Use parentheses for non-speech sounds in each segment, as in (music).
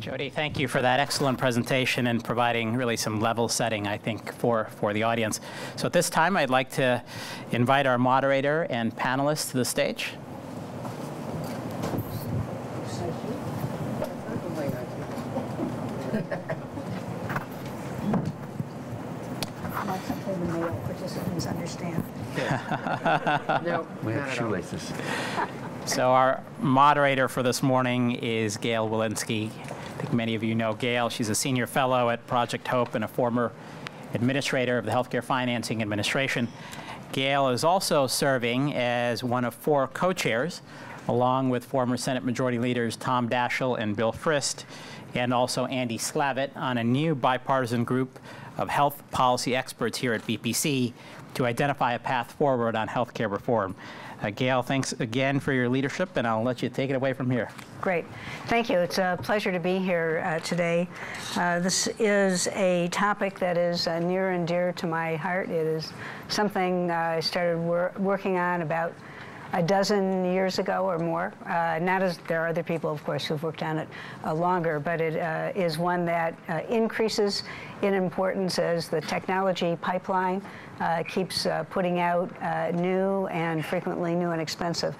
Jody, thank you for that excellent presentation and providing really some level setting, I think, for, for the audience. So at this time, I'd like to invite our moderator and panelists to the stage. Something the male participants understand. No, We have shoelaces. So our moderator for this morning is Gail Wilensky. I think many of you know Gail. She's a senior fellow at Project Hope and a former administrator of the Healthcare Financing Administration. Gail is also serving as one of four co-chairs, along with former Senate Majority Leaders Tom Daschle and Bill Frist, and also Andy Slavitt, on a new bipartisan group of health policy experts here at BPC to identify a path forward on healthcare reform. Uh, Gail, thanks again for your leadership, and I'll let you take it away from here. Great. Thank you. It's a pleasure to be here uh, today. Uh, this is a topic that is uh, near and dear to my heart. It is something uh, I started wor- working on about a dozen years ago or more. Uh, not as there are other people, of course, who've worked on it uh, longer, but it uh, is one that uh, increases in importance as the technology pipeline uh, keeps uh, putting out new and frequently new and expensive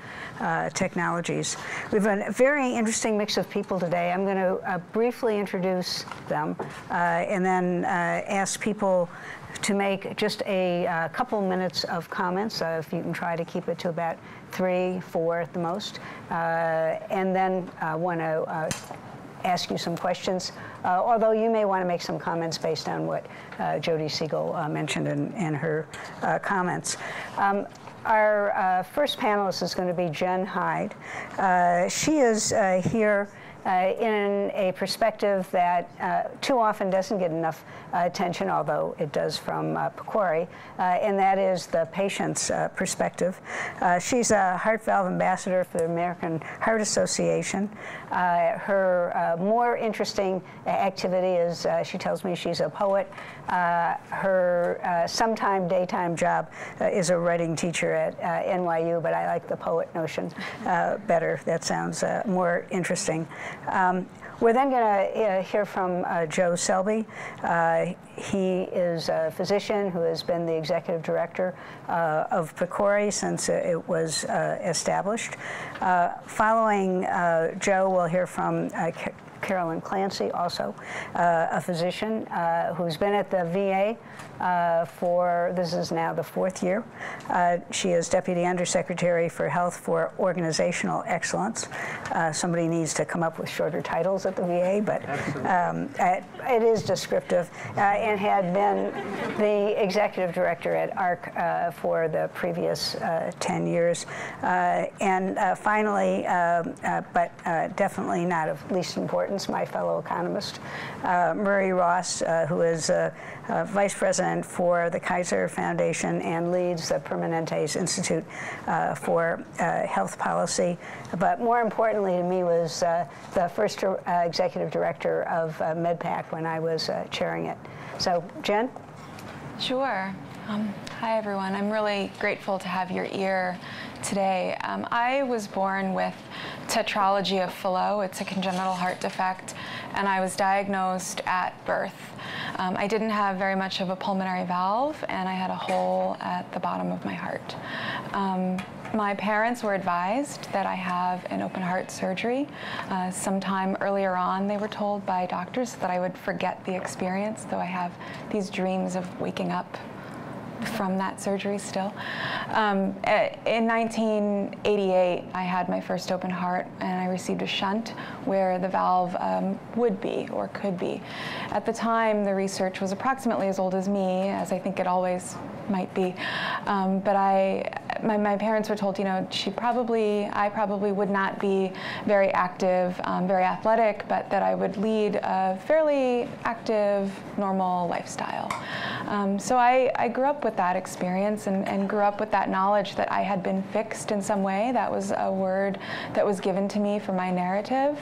technologies. We have a very interesting mix of people today. I'm going to briefly introduce them and then ask people to make just a uh, couple minutes of comments, uh, if you can try to keep it to about three, four at the most, uh, and then uh, want to ask you some questions, uh, although you may want to make some comments based on what uh, Jody Siegel mentioned in, in her comments. Um, our uh, first panelist is going to be Jen Hyde. Uh, she is uh, here uh, in a perspective that uh, too often doesn't get enough uh, attention, although it does from uh, PCORI, uh, and that is the patient's uh, perspective. Uh, she's a heart valve ambassador for the American Heart Association. Her more interesting activity is, she tells me she's a poet. Her sometime daytime job is a writing teacher at NYU, but I like the poet notion better. That sounds more interesting. Um, we're then going to uh, hear from uh, Joe Selby. Uh, he is a physician who has been the executive director uh, of PCORI since it was uh, established. Uh, following Joe, we'll hear from Carolyn Clancy, also uh, a physician uh, who's been at the VA uh, for, this is now the fourth year. Uh, she is Deputy Undersecretary for Health for Organizational Excellence. Uh, somebody needs to come up with shorter titles at the VA, but um, it, it is descriptive, uh, and had been the Executive Director at AHRQ uh, for the previous uh, 10 years. Uh, and uh, finally, um, uh, but uh, definitely not of least importance, my fellow economist, uh, Murray Ross, uh, who is uh, uh, Vice President for the Kaiser Foundation and leads the Permanentes Institute uh, for Health Policy. But more importantly to me was the first Executive Director of MedPAC when I was chairing it. So, Jen? Sure. Um, hi, everyone. I'm really grateful to have your ear today. Um, I was born with tetralogy of Fallot. It's a congenital heart defect, and I was diagnosed at birth. Um, I didn't have very much of a pulmonary valve, and I had a hole at the bottom of my heart. Um, my parents were advised that I have an open heart surgery. Uh, sometime earlier on, they were told by doctors that I would forget the experience, though I have these dreams of waking up from that surgery still. Um, eh, in 1988, I had my first open heart and I received a shunt where the valve um, would be or could be. At the time, the research was approximately as old as me, as I think it always might be. Um, but I, my, my parents were told, you know, she probably, I probably would not be very active, um, very athletic, but that I would lead a fairly active, normal lifestyle. Um, so I, I grew up with that experience and, and grew up with that knowledge that I had been fixed in some way. That was a word that was given to me for my narrative.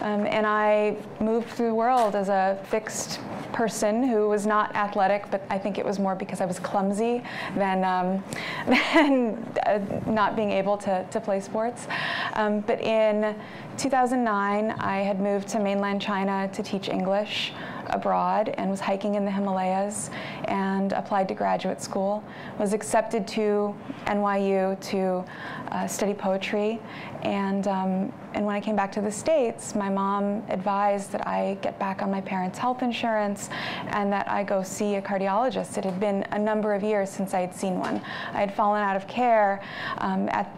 Um, and I moved through the world as a fixed person who was not athletic, but I think it was more because I was clumsy than, um, (laughs) than uh, not being able to, to play sports. Um, but in 2009, I had moved to mainland China to teach English abroad and was hiking in the Himalayas and applied to graduate school. Was accepted to NYU to uh, study poetry and um, and when I came back to the States, my mom advised that I get back on my parents' health insurance and that I go see a cardiologist. It had been a number of years since I had seen one. I had fallen out of care um, at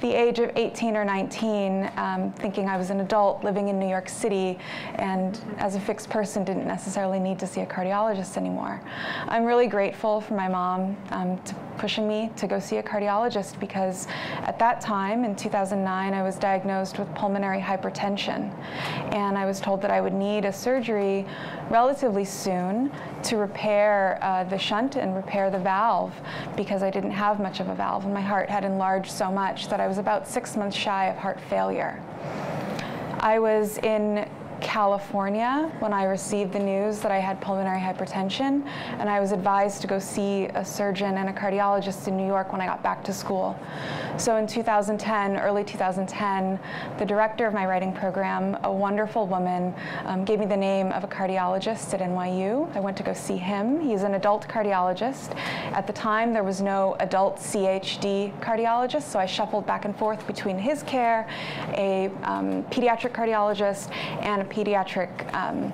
the age of 18 or 19, um, thinking I was an adult living in New York City and as a fixed person didn't necessarily need to see a cardiologist anymore. I'm really grateful for my mom um, pushing me to go see a cardiologist because at that time in 2009, I was diagnosed with pulmonary hypertension. And I was told that I would need a surgery relatively soon to repair uh, the shunt and repair the valve because I didn't have much of a valve and my heart had enlarged so much that I was about six months shy of heart failure. I was in California when I received the news that I had pulmonary hypertension, and I was advised to go see a surgeon and a cardiologist in New York when I got back to school. So in 2010, early 2010, the director of my writing program, a wonderful woman, um, gave me the name of a cardiologist at NYU. I went to go see him. He's an adult cardiologist. At the time, there was no adult CHD cardiologist, so I shuffled back and forth between his care, a um, pediatric cardiologist, and a pediatric um,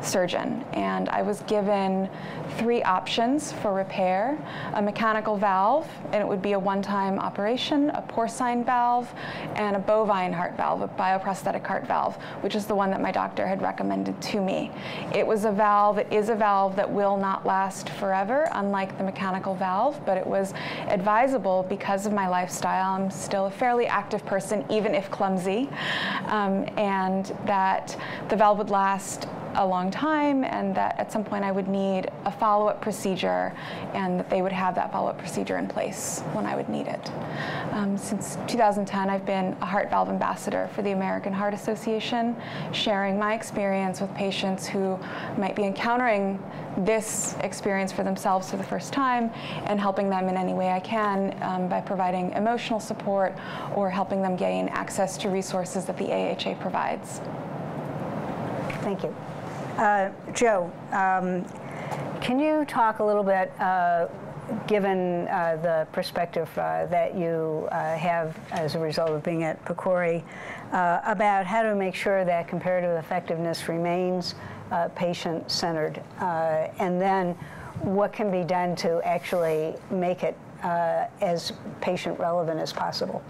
surgeon. And I was given three options for repair a mechanical valve, and it would be a one time operation, a porcine valve, and a bovine heart valve, a bioprosthetic heart valve, which is the one that my doctor had recommended to me. It was a valve, it is a valve that will not last forever, unlike the mechanical valve, but it was advisable because of my lifestyle. I'm still a fairly active person, even if clumsy, um, and that the valve would last a long time and that at some point I would need a follow-up procedure and that they would have that follow-up procedure in place when I would need it. Um, since 2010, I've been a heart valve ambassador for the American Heart Association, sharing my experience with patients who might be encountering this experience for themselves for the first time and helping them in any way I can um, by providing emotional support or helping them gain access to resources that the AHA provides. Thank you. Uh, Joe, um, can you talk a little bit, uh, given uh, the perspective uh, that you uh, have as a result of being at PCORI, uh, about how to make sure that comparative effectiveness remains patient-centered, and then what can be done to actually make it as patient relevant as possible?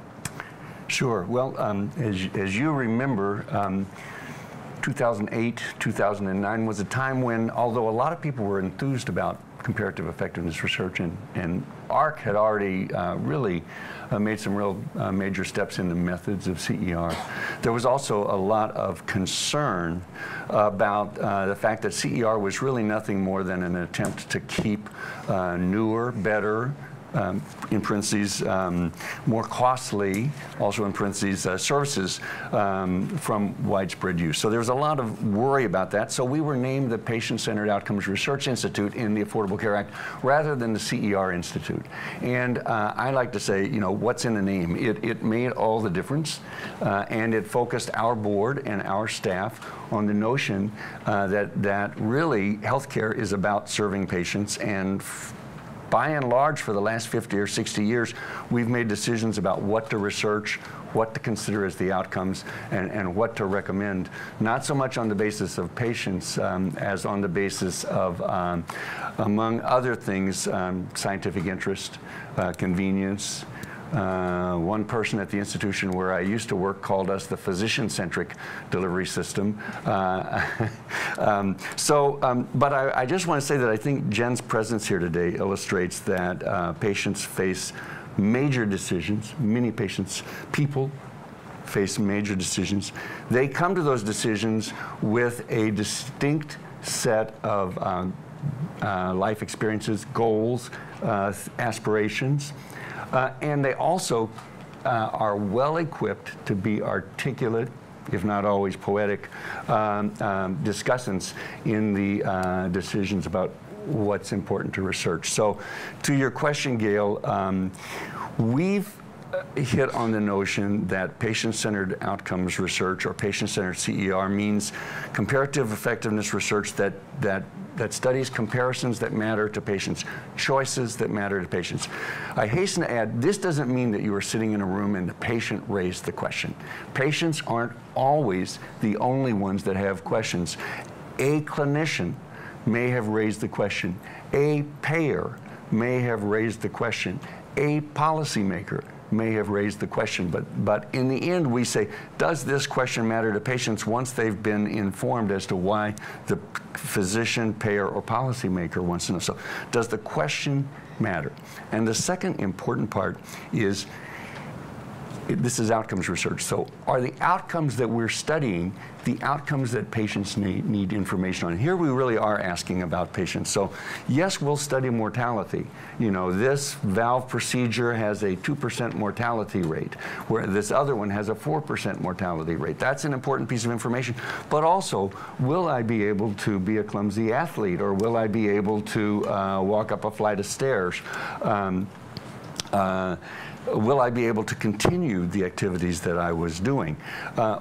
Sure. Well, um, as, as you remember, um, 2008, 2009 was a time when, although a lot of people were enthused about comparative effectiveness research, and, and AHRQ had already uh, really uh, made some real uh, major steps in the methods of CER. There was also a lot of concern about uh, the fact that CER was really nothing more than an attempt to keep uh, newer, better, um, in parentheses, um, more costly, also in parentheses, uh, services um, from widespread use. So there was a lot of worry about that. So we were named the Patient-Centered Outcomes Research Institute in the Affordable Care Act rather than the CER Institute. And uh, I like to say, you know, what's in the name? It, it made all the difference, uh, and it focused our board and our staff on the notion uh, that, that really healthcare is about serving patients and by and large, for the last 50 or 60 years, we've made decisions about what to research, what to consider as the outcomes, and, and what to recommend, not so much on the basis of patients um, as on the basis of, um, among other things, um, scientific interest, uh, convenience, uh, one person at the institution where I used to work called us the physician-centric delivery system. Uh, (laughs) um, so, um, but I, I, just want to say that I think Jen's presence here today illustrates that uh, patients face major decisions, many patients, people face major decisions. They come to those decisions with a distinct set of um, uh, life experiences, goals, uh, aspirations. Uh, and they also uh, are well equipped to be articulate, if not always poetic, um, um, discussants in the uh, decisions about what's important to research. So, to your question, Gail, um, we've hit on the notion that patient-centered outcomes research or patient-centered CER means comparative effectiveness research that that that studies comparisons that matter to patients, choices that matter to patients. I hasten to add, this doesn't mean that you are sitting in a room and the patient raised the question. Patients aren't always the only ones that have questions. A clinician may have raised the question. A payer may have raised the question. A policymaker may have raised the question. But, but in the end, we say, does this question matter to patients once they've been informed as to why the physician, payer, or policymaker wants to know? So, does the question matter? And the second important part is this is outcomes research. So, are the outcomes that we're studying the outcomes that patients need, need information on? Here we really are asking about patients. So, yes, we'll study mortality. You know, this valve procedure has a 2% mortality rate, where this other one has a 4% mortality rate. That's an important piece of information. But also, will I be able to be a clumsy athlete, or will I be able to uh, walk up a flight of stairs? Um, uh, will I be able to continue the activities that I was doing? Uh,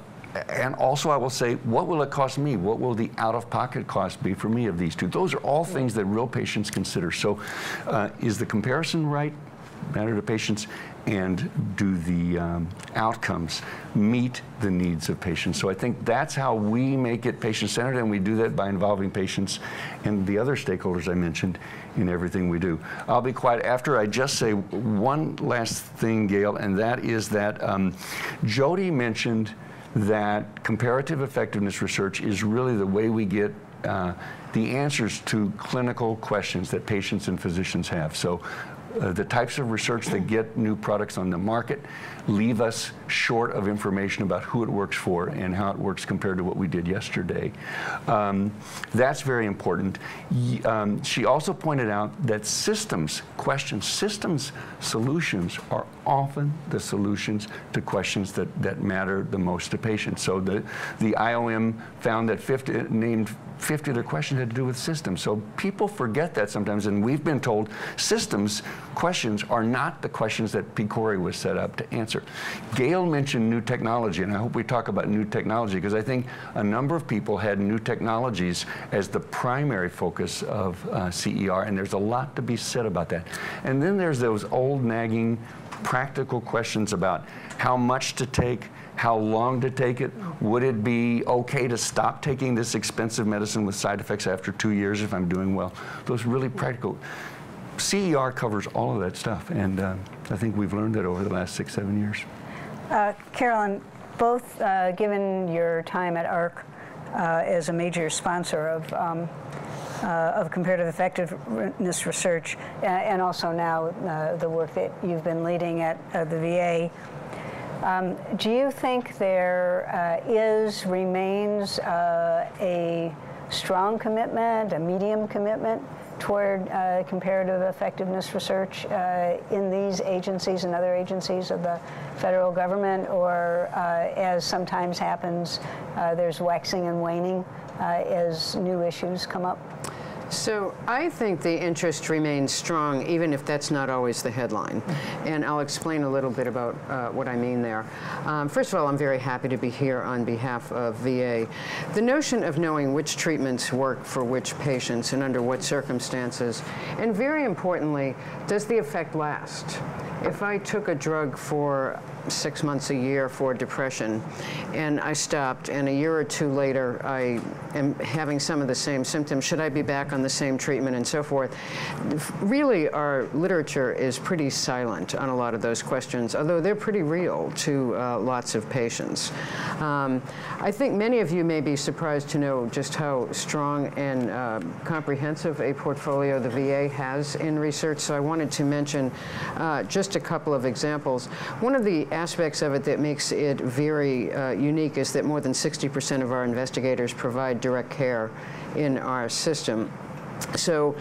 and also, I will say, what will it cost me? What will the out-of-pocket cost be for me of these two? Those are all things that real patients consider. So, uh, is the comparison right? Matter to patients, and do the um, outcomes meet the needs of patients? So I think that's how we make it patient-centered, and we do that by involving patients and the other stakeholders I mentioned in everything we do. I'll be quiet after I just say one last thing, Gail, and that is that um, Jody mentioned that comparative effectiveness research is really the way we get uh, the answers to clinical questions that patients and physicians have. So uh, the types of research that get new products on the market leave us short of information about who it works for and how it works compared to what we did yesterday. Um, that's very important. Um, she also pointed out that systems questions, systems solutions are often the solutions to questions that, that matter the most to patients. So the, the IOM found that 50, named 50 of their questions had to do with systems. So people forget that sometimes, and we've been told systems questions are not the questions that PCORI was set up to answer. Gail mentioned new technology, and I hope we talk about new technology because I think a number of people had new technologies as the primary focus of uh, CER, and there's a lot to be said about that. And then there's those old nagging practical questions about how much to take, how long to take it. Would it be okay to stop taking this expensive medicine with side effects after two years if I'm doing well? Those really practical. CER covers all of that stuff, and uh, I think we've learned that over the last six, seven years. Uh, Carolyn, both uh, given your time at AHRQ uh, as a major sponsor of, um, uh, of comparative effectiveness research, and also now uh, the work that you've been leading at the VA, um, do you think there is, remains a strong commitment, a medium commitment toward uh, comparative effectiveness research uh, in these agencies and other agencies of the federal government, or uh, as sometimes happens, uh, there's waxing and waning uh, as new issues come up? So I think the interest remains strong, even if that's not always the headline. And I'll explain a little bit about uh, what I mean there. Um, first of all, I'm very happy to be here on behalf of VA. The notion of knowing which treatments work for which patients and under what circumstances, and very importantly, does the effect last? If I took a drug for six months a year for depression, and I stopped, and a year or two later I am having some of the same symptoms. Should I be back on the same treatment and so forth? Really, our literature is pretty silent on a lot of those questions, although they're pretty real to uh, lots of patients. Um, I think many of you may be surprised to know just how strong and uh, comprehensive a portfolio the VA has in research, so I wanted to mention uh, just a couple of examples. One of the aspects of it that makes it very uh, unique is that more than 60% of our investigators provide direct care in our system. So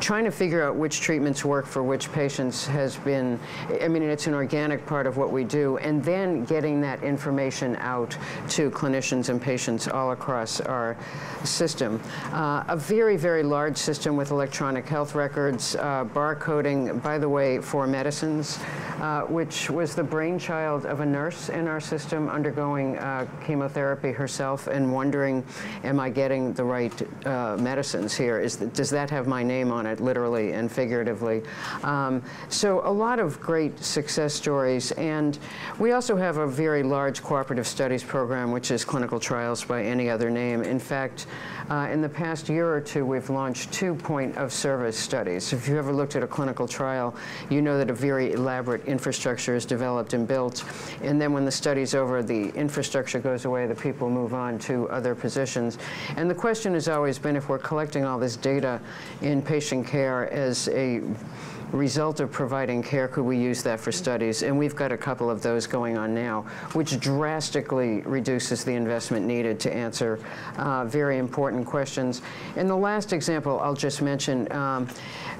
trying to figure out which treatments work for which patients has been, I mean, it's an organic part of what we do, and then getting that information out to clinicians and patients all across our system. Uh, a very, very large system with electronic health records, uh, barcoding, by the way, for medicines, uh, which was the brainchild of a nurse in our system undergoing uh, chemotherapy herself and wondering, am I getting the right uh, medicines here? Is the, does that have my name on it, literally and figuratively? Um, so a lot of great success stories. And we also have a very large cooperative studies program, which is clinical trials by any other name. In fact, uh, in the past year or two, we've launched two point of service studies. If you ever looked at a clinical trial, you know that a very elaborate infrastructure is developed and built. And then when the study's over, the infrastructure goes away, the people move on to other positions. And the question has always been if we're collecting all this data in patient care as a result of providing care, could we use that for studies? And we've got a couple of those going on now, which drastically reduces the investment needed to answer uh, very important questions. And the last example I'll just mention, um,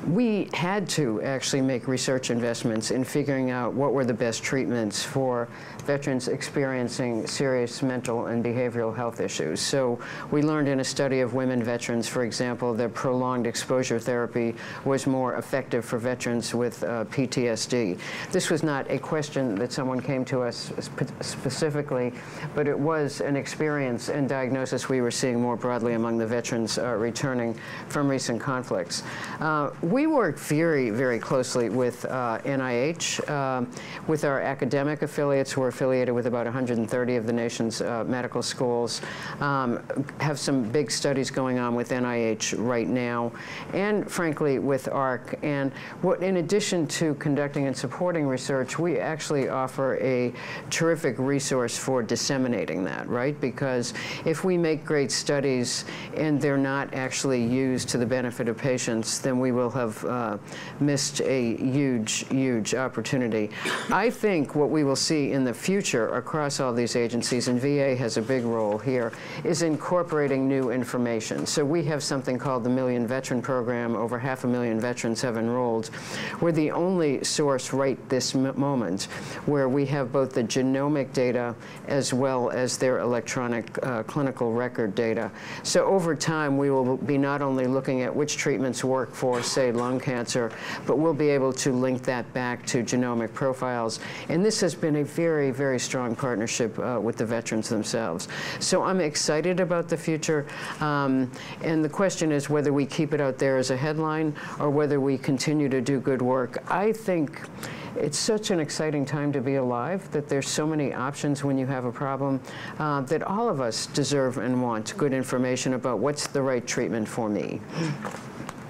we had to actually make research investments in figuring out what were the best treatments for veterans experiencing serious mental and behavioral health issues. So we learned in a study of women veterans, for example, that prolonged exposure therapy was more effective for veterans with uh, PTSD. This was not a question that someone came to us spe specifically, but it was an experience and diagnosis we were seeing more broadly among the veterans uh, returning from recent conflicts. Uh, we work very, very closely with NIH, uh, um, with our academic affiliates who are affiliated with about 130 of the nation's uh, medical schools, um, have some big studies going on with NIH right now, and frankly with AHRQ. And what, in addition to conducting and supporting research, we actually offer a terrific resource for disseminating that, right? Because if we make great studies and they're not actually used to the benefit of patients, then we will have uh, missed a huge, huge opportunity. I think what we will see in the future across all these agencies, and VA has a big role here, is incorporating new information. So we have something called the Million Veteran Program. Over half a million veterans have enrolled. We're the only source right this moment where we have both the genomic data as well as their electronic uh, clinical record data. So over time, we will be not only looking at which treatments work for, say, lung cancer, but we'll be able to link that back to genomic profiles. And this has been a very, very strong partnership uh, with the veterans themselves. So I'm excited about the future. Um, and the question is whether we keep it out there as a headline or whether we continue to do good work. I think it's such an exciting time to be alive that there's so many options when you have a problem uh, that all of us deserve and want good information about what's the right treatment for me.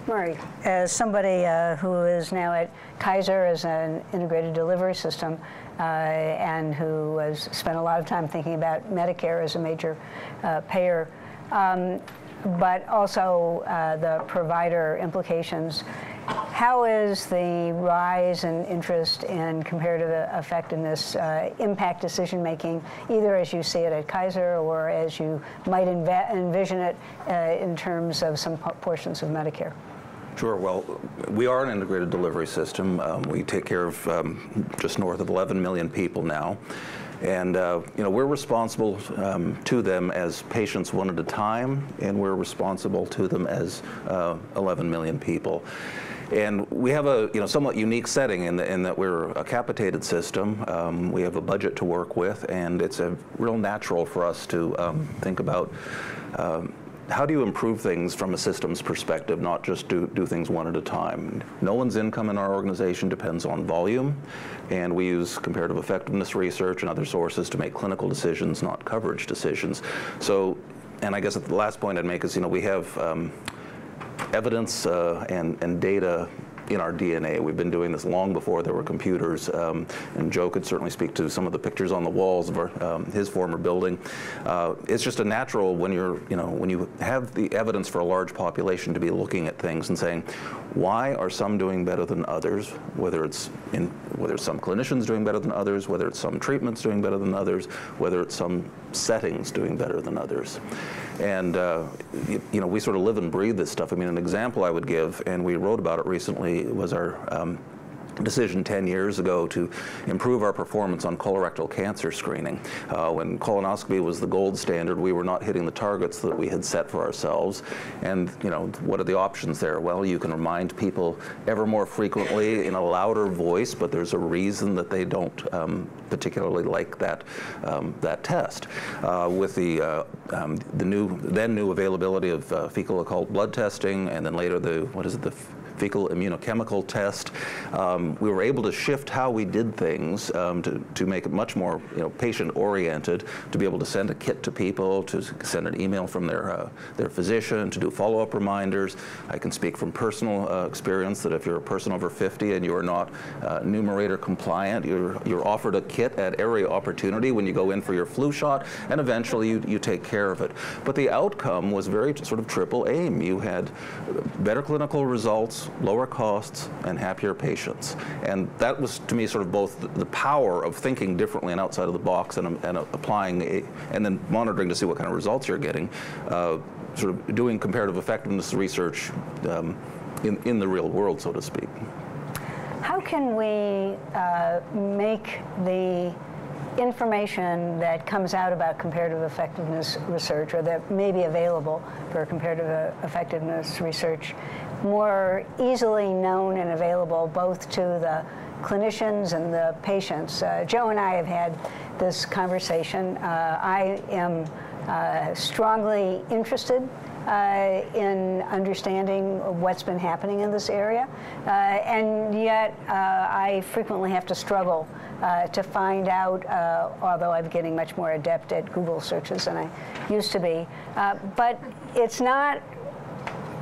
Right. As somebody uh, who is now at Kaiser as an integrated delivery system, uh, and who has spent a lot of time thinking about Medicare as a major uh, payer, um, but also uh, the provider implications. How is the rise in interest in comparative effectiveness uh, impact decision making, either as you see it at Kaiser or as you might envision it uh, in terms of some portions of Medicare? Sure. Well, we are an integrated delivery system. Um, we take care of um, just north of 11 million people now. And, uh, you know, we're responsible um, to them as patients one at a time, and we're responsible to them as uh, 11 million people. And we have a you know somewhat unique setting in, the, in that we're a capitated system. Um, we have a budget to work with, and it's a real natural for us to um, think about um, how do you improve things from a systems perspective, not just do, do things one at a time? No one's income in our organization depends on volume, and we use comparative effectiveness research and other sources to make clinical decisions, not coverage decisions. So, and I guess the last point I'd make is, you know, we have um, evidence uh, and, and data in our DNA. We've been doing this long before there were computers, um, and Joe could certainly speak to some of the pictures on the walls of our, um, his former building. Uh, it's just a natural when you're, you know, when you have the evidence for a large population to be looking at things and saying, why are some doing better than others? Whether it's in, whether it's some clinicians doing better than others, whether it's some treatments doing better than others, whether it's some settings doing better than others. And, uh, you, you, know, we sort of live and breathe this stuff. I mean, an example I would give, and we wrote about it recently, was our um, decision 10 years ago to improve our performance on colorectal cancer screening. Uh, when colonoscopy was the gold standard, we were not hitting the targets that we had set for ourselves. And, you know, what are the options there? Well, you can remind people ever more frequently in a louder voice, but there's a reason that they don't um, particularly like that, um, that test. Uh, with the, uh, um, the new, then new availability of uh, fecal occult blood testing, and then later the, what is it, the fecal immunochemical test. Um, we were able to shift how we did things um, to, to make it much more you know, patient-oriented, to be able to send a kit to people, to send an email from their, uh, their physician, to do follow-up reminders. I can speak from personal uh, experience that if you're a person over 50 and you are not uh, numerator compliant, you're, you're offered a kit at every opportunity when you go in for your flu shot, and eventually you, you take care of it. But the outcome was very sort of triple aim. You had better clinical results, lower costs, and happier patients. And that was, to me, sort of both the power of thinking differently and outside of the box and, and applying, a, and then monitoring to see what kind of results you're getting, uh, sort of doing comparative effectiveness research um, in, in the real world, so to speak. How can we uh, make the information that comes out about comparative effectiveness research or that may be available for comparative effectiveness research more easily known and available both to the clinicians and the patients. Uh, Joe and I have had this conversation. Uh, I am uh, strongly interested uh, in understanding what's been happening in this area, uh, and yet uh, I frequently have to struggle to find out, although I'm getting much more adept at Google searches than I used to be. but it's not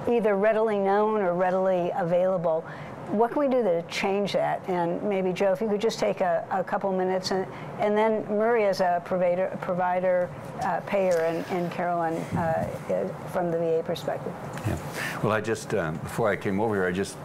either readily known or readily available. What can we do to change that? And maybe, Joe, if you could just take a, a couple minutes, and, and then Murray as a provider, provider uh, payer, and, and Carolyn uh, from the VA perspective. Yeah. Well, I just, uh, before I came over here, I just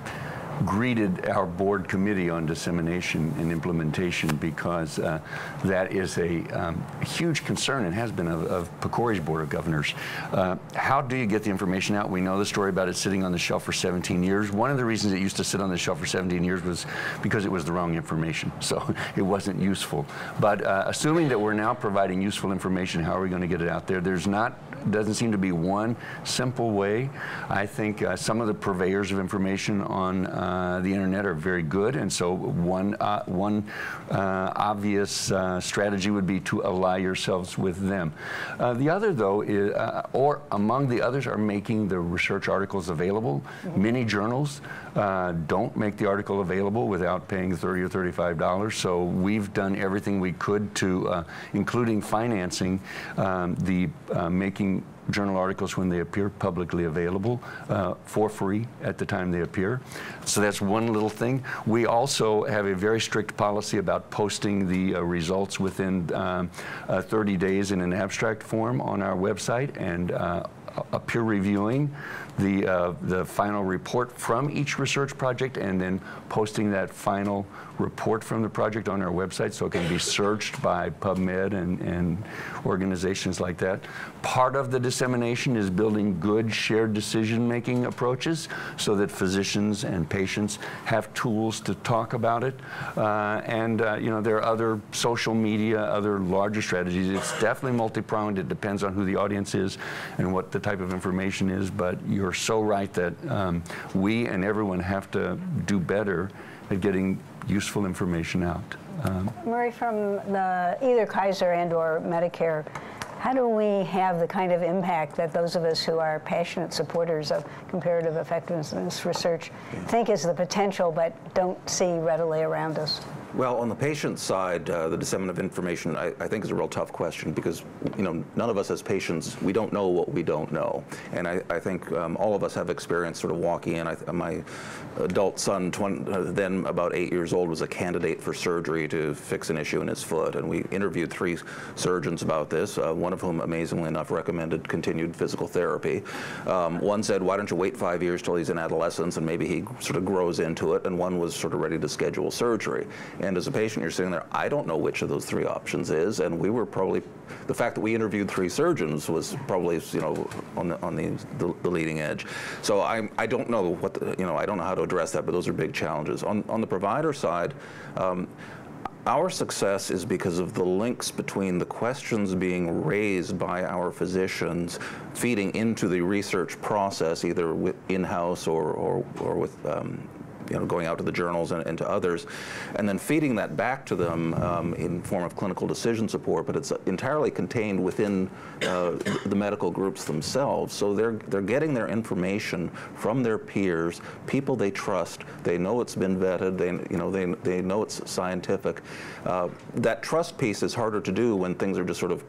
greeted our board committee on dissemination and implementation because uh, that is a um, huge concern and has been of, of PCORI's Board of Governors. Uh, how do you get the information out? We know the story about it sitting on the shelf for 17 years. One of the reasons it used to sit on the shelf for 17 years was because it was the wrong information, (laughs) so it wasn't useful. But uh, assuming that we're now providing useful information, how are we going to get it out there? There's not doesn't seem to be one simple way. I think uh, some of the purveyors of information on uh, the internet are very good, and so one uh, one uh, obvious uh, strategy would be to ally yourselves with them. Uh, the other, though, is, or among the others, are making the research articles available. Mm -hmm. Many journals don't make the article available without paying 30 or 35 dollars. So we've done everything we could to, including financing, um, the making journal articles when they appear publicly available uh, for free at the time they appear. So that's one little thing. We also have a very strict policy about posting the uh, results within um, uh, 30 days in an abstract form on our website and uh, a peer reviewing the, uh, the final report from each research project and then posting that final report from the project on our website so it can be searched by PubMed and, and organizations like that. Part of the dissemination is building good shared decision-making approaches so that physicians and patients have tools to talk about it. Uh, and, uh, you know, there are other social media, other larger strategies. It's definitely multi-pronged. It depends on who the audience is and what the type of information is, but you're so right that um, we and everyone have to do better at getting useful information out. Um, Murray, from the either Kaiser and or Medicare, how do we have the kind of impact that those of us who are passionate supporters of comparative effectiveness research think is the potential but don't see readily around us? Well, on the patient side, uh, the dissemination of information, I, I, think, is a real tough question because, you know, none of us as patients, we don't know what we don't know. And I, I think um, all of us have experience sort of walking in. I, my adult son, 20, uh, then about eight years old, was a candidate for surgery to fix an issue in his foot. And we interviewed three surgeons about this, uh, one of whom, amazingly enough, recommended continued physical therapy. Um, one said, why don't you wait five years till he's in adolescence and maybe he sort of grows into it. And one was sort of ready to schedule surgery. As a patient, you're sitting there, I don't know which of those three options is. And we were probably, the fact that we interviewed three surgeons was probably, you know, on the, on the, the, the leading edge. So I, I don't know what, the, you know, I don't know how to address that, but those are big challenges. On, on the provider side, um, our success is because of the links between the questions being raised by our physicians feeding into the research process, either in-house or, or, or with um, you know, going out to the journals and, and, to others, and then feeding that back to them um, in form of clinical decision support. But it's entirely contained within uh, the medical groups themselves. So they're they're getting their information from their peers, people they trust. They know it's been vetted. They you know they they know it's scientific. Uh, that trust piece is harder to do when things are just sort of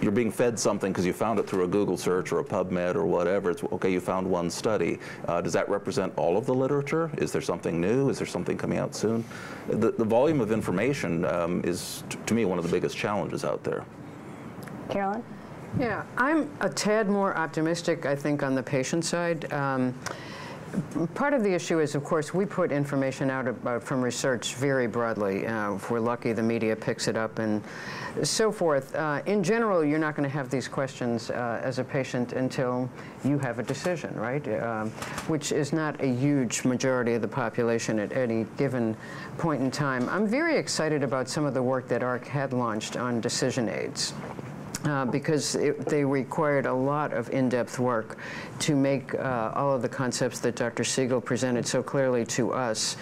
you're being fed something because you found it through a Google search or a PubMed or whatever. It's okay, you found one study. Uh, does that represent all of the literature? Is there something new? Is there something coming out soon? The, the volume of information um, is, to me, one of the biggest challenges out there. Carolyn? Yeah, I'm a tad more optimistic, I think, on the patient side. Um, Part of the issue is, of course, we put information out about, from research very broadly. Uh, if we're lucky, the media picks it up and so forth. Uh, in general, you're not going to have these questions uh, as a patient until you have a decision, right? Um, which is not a huge majority of the population at any given point in time. I'm very excited about some of the work that AHRQ had launched on decision aids. Uh, because it, they required a lot of in-depth work to make uh, all of the concepts that Dr. Siegel presented so clearly to us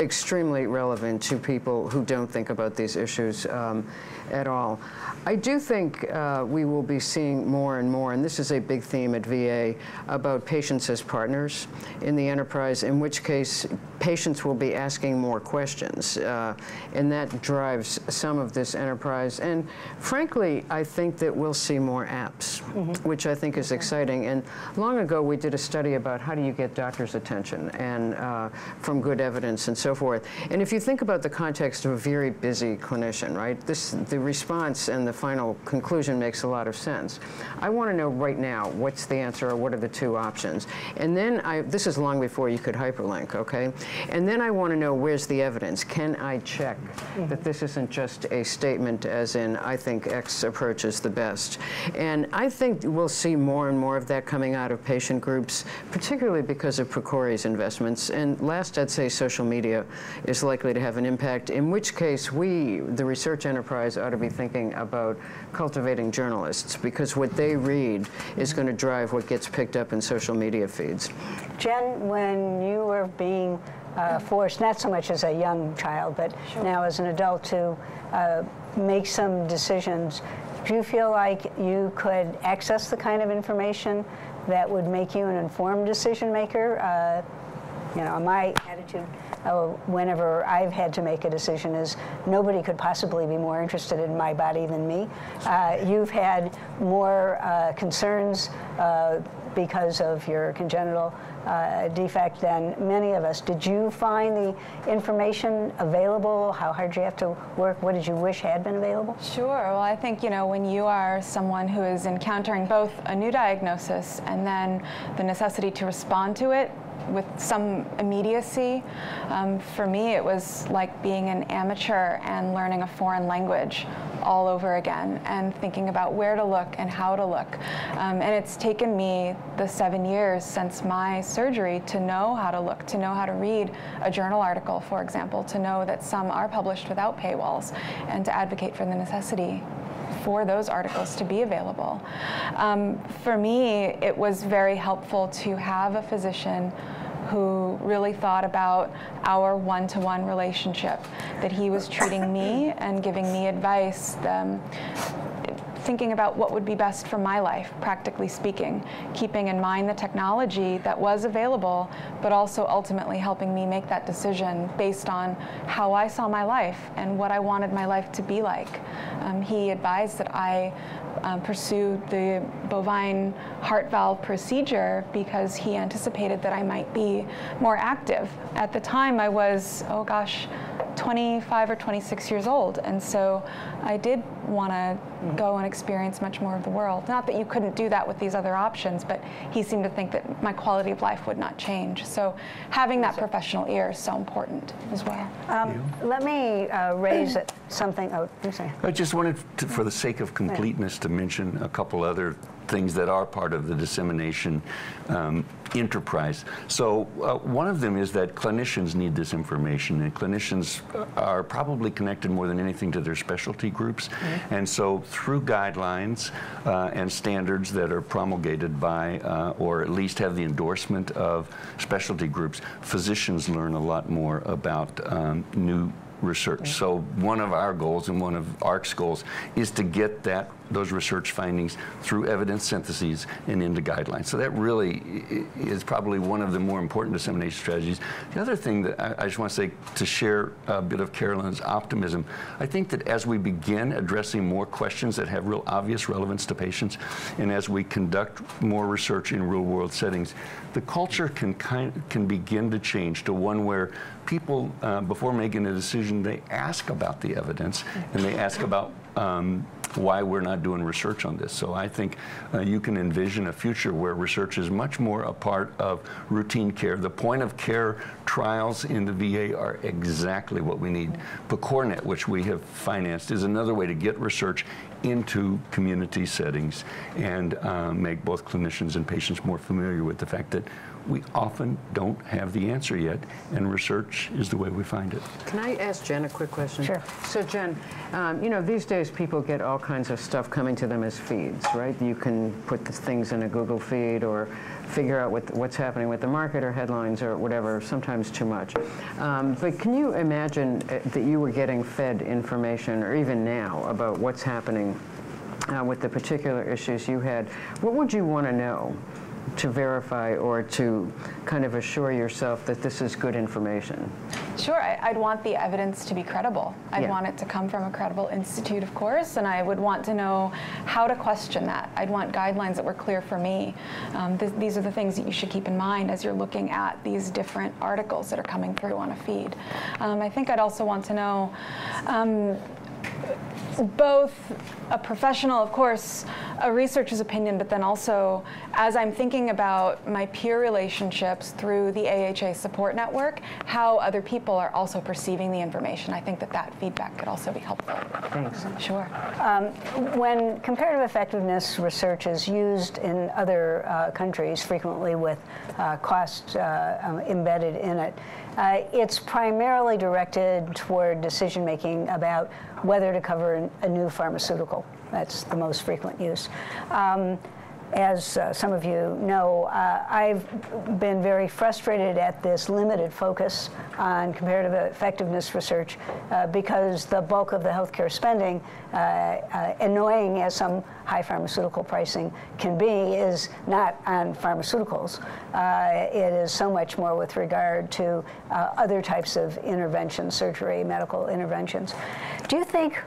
extremely relevant to people who don't think about these issues um, at all. I do think uh, we will be seeing more and more, and this is a big theme at VA, about patients as partners in the enterprise, in which case patients will be asking more questions. Uh, and that drives some of this enterprise. And frankly, I think that we'll see more apps, mm -hmm. which I think is exciting. And long ago, we did a study about how do you get doctors' attention and uh, from good evidence and so forth. And if you think about the context of a very busy clinician, right, this, the response and the final conclusion makes a lot of sense. I want to know right now what's the answer or what are the two options. And then I, this is long before you could hyperlink, okay? And then I want to know where's the evidence. Can I check mm -hmm. that this isn't just a statement as in I think X approach is the best. And I think we'll see more and more of that coming out of patient groups, particularly because of PCORI's investments. And last, I'd say social media is likely to have an impact, in which case we, the research enterprise, ought to be thinking about about cultivating journalists because what they read is going to drive what gets picked up in social media feeds. Jen, when you were being uh, forced, not so much as a young child, but sure. now as an adult to uh, make some decisions, do you feel like you could access the kind of information that would make you an informed decision maker? Uh, you know, my attitude uh, whenever I've had to make a decision is nobody could possibly be more interested in my body than me. Uh, you've had more uh, concerns uh, because of your congenital uh, defect than many of us. Did you find the information available? How hard you have to work? What did you wish had been available? Sure. Well, I think, you know, when you are someone who is encountering both a new diagnosis and then the necessity to respond to it with some immediacy. Um, for me, it was like being an amateur and learning a foreign language all over again and thinking about where to look and how to look. Um, and it's taken me the seven years since my surgery to know how to look, to know how to read a journal article, for example, to know that some are published without paywalls, and to advocate for the necessity for those articles to be available. Um, for me, it was very helpful to have a physician who really thought about our one-to-one -one relationship, that he was treating me and giving me advice. Um, thinking about what would be best for my life, practically speaking, keeping in mind the technology that was available, but also ultimately helping me make that decision based on how I saw my life and what I wanted my life to be like. Um, he advised that I um, pursue the bovine heart valve procedure because he anticipated that I might be more active. At the time, I was, oh gosh, 25 or 26 years old. And so I did want to go and experience much more of the world. Not that you couldn't do that with these other options, but he seemed to think that my quality of life would not change. So having that professional ear is so important as well. Um, let me uh, raise something. Oh, you say. I just wanted, to, for the sake of completeness, to mention a couple other things that are part of the dissemination um, enterprise. So uh, one of them is that clinicians need this information, and clinicians are probably connected more than anything to their specialty groups. Mm-hmm. And so through guidelines uh, and standards that are promulgated by, uh, or at least have the endorsement of specialty groups, physicians learn a lot more about um, new research. So one of our goals and one of AHRQ's goals is to get that those research findings through evidence syntheses and into guidelines. So that really is probably one of the more important dissemination strategies. The other thing that I, I just want to say to share a bit of Carolyn's optimism, I think that as we begin addressing more questions that have real obvious relevance to patients, and as we conduct more research in real world settings, the culture can kind, can begin to change to one where people, uh, before making a decision, they ask about the evidence and they ask about um, why we're not doing research on this. So I think uh, you can envision a future where research is much more a part of routine care. The point of care trials in the VA are exactly what we need. PCORNet, which we have financed, is another way to get research into community settings and uh, make both clinicians and patients more familiar with the fact that we often don't have the answer yet, and research is the way we find it. Can I ask Jen a quick question? Sure. So, Jen, um, you know, these days people get all kinds of stuff coming to them as feeds, right? You can put the things in a Google feed or figure out what, what's happening with the market or headlines or whatever, sometimes too much. Um, but can you imagine uh, that you were getting fed information, or even now, about what's happening uh, with the particular issues you had? What would you want to know? To verify or to kind of assure yourself that this is good information? Sure, I, would want the evidence to be credible. I'd yeah. want it to come from a credible institute, of course, and I would want to know how to question that. I'd want guidelines that were clear for me. Um, th these are the things that you should keep in mind as you're looking at these different articles that are coming through on a feed. Um, I think I'd also want to know um, both a professional, of course, a researcher's opinion, but then also as I'm thinking about my peer relationships through the AHA support network, how other people are also perceiving the information. I think that that feedback could also be helpful. Thanks. Sure. Um, when comparative effectiveness research is used in other uh, countries, frequently with uh, cost uh, um, embedded in it, uh, it's primarily directed toward decision making about whether to cover a new pharmaceutical. That's the most frequent use. Um, as uh, some of you know, uh, I've been very frustrated at this limited focus on comparative effectiveness research uh, because the bulk of the healthcare spending, uh, uh, annoying as some high pharmaceutical pricing can be, is not on pharmaceuticals. Uh, it is so much more with regard to other types of interventions, surgery, medical interventions. Do you think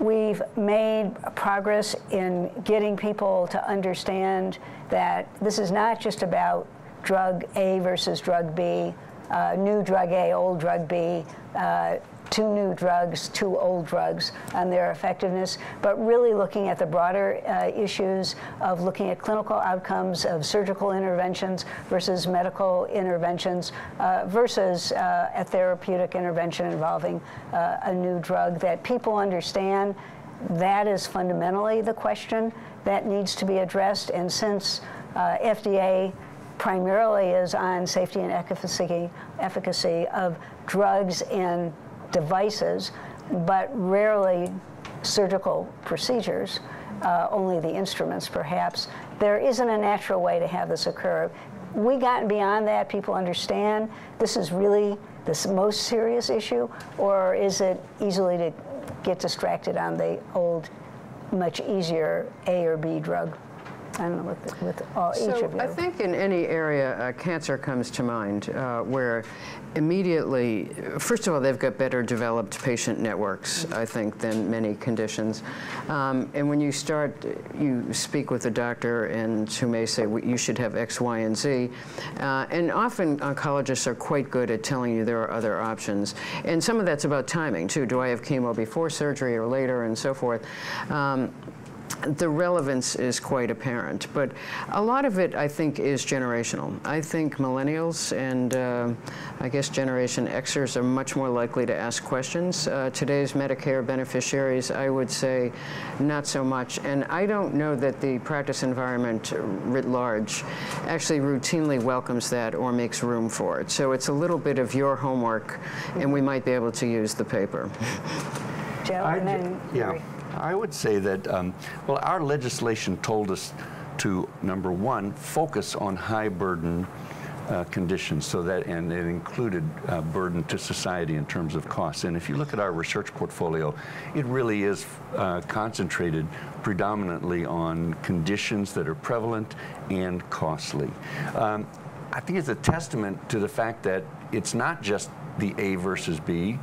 We've made progress in getting people to understand that this is not just about drug A versus drug B, uh, new drug A, old drug B, uh, two new drugs, two old drugs, and their effectiveness, but really looking at the broader uh, issues of looking at clinical outcomes of surgical interventions versus medical interventions uh, versus uh, a therapeutic intervention involving uh, a new drug that people understand. That is fundamentally the question that needs to be addressed. And since uh, FDA primarily is on safety and efficacy, efficacy of drugs and devices, but rarely surgical procedures, uh, only the instruments perhaps. There isn't a natural way to have this occur. We gotten beyond that, people understand this is really the most serious issue, or is it easily to get distracted on the old much easier A or B drug. I don't know with, with all, each of you. I think in any area, uh, cancer comes to mind, uh, where immediately, first of all, they've got better developed patient networks, I think, than many conditions. Um, and when you start, you speak with a doctor, and who may say "Well, you should have X, Y, and Z, uh, and often oncologists are quite good at telling you there are other options. And some of that's about timing too. Do I have chemo before surgery or later, and so forth. Um, the relevance is quite apparent, but a lot of it, I think, is generational. I think millennials and uh, I guess Generation Xers are much more likely to ask questions. Uh, today's Medicare beneficiaries, I would say, not so much. And I don't know that the practice environment writ large actually routinely welcomes that or makes room for it. So it's a little bit of your homework, and we might be able to use the paper. Joe, and then yeah, Mary. I would say that, um, well, our legislation told us to, number one, focus on high burden uh, conditions so that, and it included uh, burden to society in terms of costs. And if you look at our research portfolio, it really is uh, concentrated predominantly on conditions that are prevalent and costly. Um, I think it's a testament to the fact that it's not just the A versus B.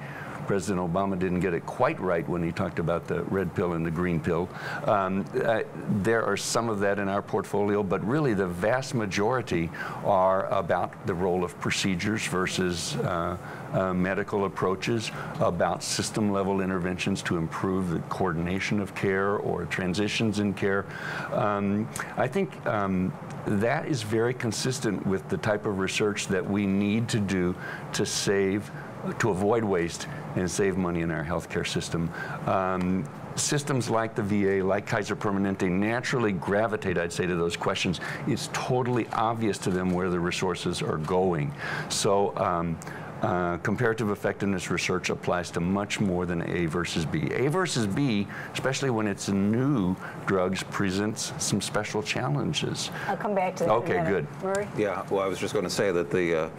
President Obama didn't get it quite right when he talked about the red pill and the green pill. Um, uh, there are some of that in our portfolio, but really the vast majority are about the role of procedures versus uh, uh, medical approaches, about system level interventions to improve the coordination of care or transitions in care. Um, I think um, that is very consistent with the type of research that we need to do to save to avoid waste and save money in our healthcare system. Um, systems like the VA, like Kaiser Permanente, naturally gravitate, I'd say, to those questions. It's totally obvious to them where the resources are going. So. Um, uh, comparative effectiveness research applies to much more than A versus B. A versus B, especially when it's new drugs, presents some special challenges. I'll come back to that Okay, good. Murray? Yeah, well, I was just going to say that the, uh,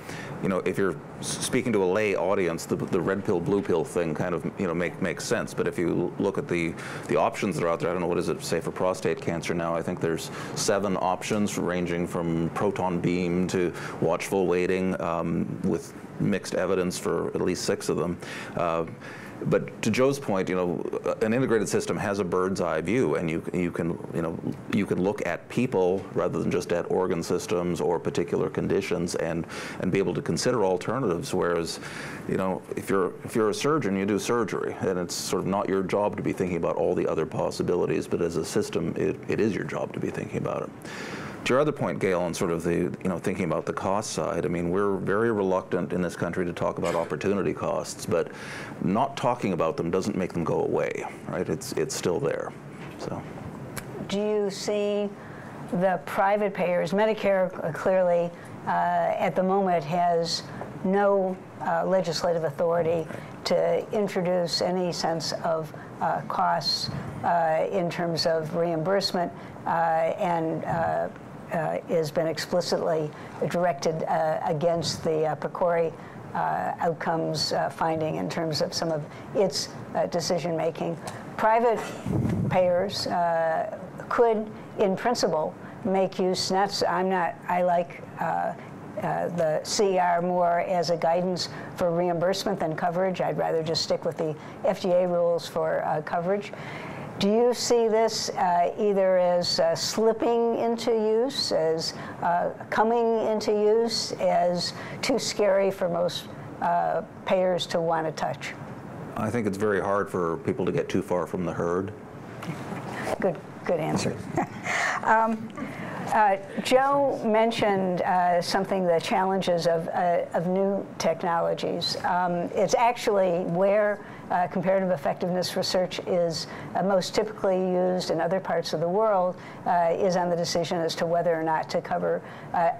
you know, if you're speaking to a lay audience, the, the red pill, blue pill thing kind of, you know, make, makes sense. But if you look at the, the options that are out there, I don't know, what does it say for prostate cancer now? I think there's seven options ranging from proton beam to watchful waiting um, with mixed evidence for at least six of them. Uh, but to Joe's point, you know, an integrated system has a bird's eye view, and you you can you know you can look at people rather than just at organ systems or particular conditions, and and be able to consider alternatives. Whereas, you know, if you're if you're a surgeon, you do surgery, and it's sort of not your job to be thinking about all the other possibilities. But as a system, it, it is your job to be thinking about it. To your other point, Gail, on sort of the, you know, thinking about the cost side, I mean, we're very reluctant in this country to talk about opportunity costs, but not talking about them doesn't make them go away, right? It's, it's still there, so. Do you see the private payers, Medicare uh, clearly uh, at the moment has no uh, legislative authority to introduce any sense of uh, costs uh, in terms of reimbursement uh, and has been explicitly directed uh, against the uh, PCORI uh, outcomes uh, finding in terms of some of its uh, decision making. Private payers uh, could, in principle, make use. That's I'm not. I like. Uh, uh, the CER more as a guidance for reimbursement than coverage. I'd rather just stick with the FDA rules for uh, coverage. Do you see this uh, either as uh, slipping into use, as uh, coming into use, as too scary for most uh, payers to want to touch? I think it's very hard for people to get too far from the herd. Good, good answer. (laughs) um, uh, Joe mentioned uh, something, the challenges of, uh, of new technologies. Um, it's actually where uh, comparative effectiveness research is uh, most typically used in other parts of the world uh, is on the decision as to whether or not to cover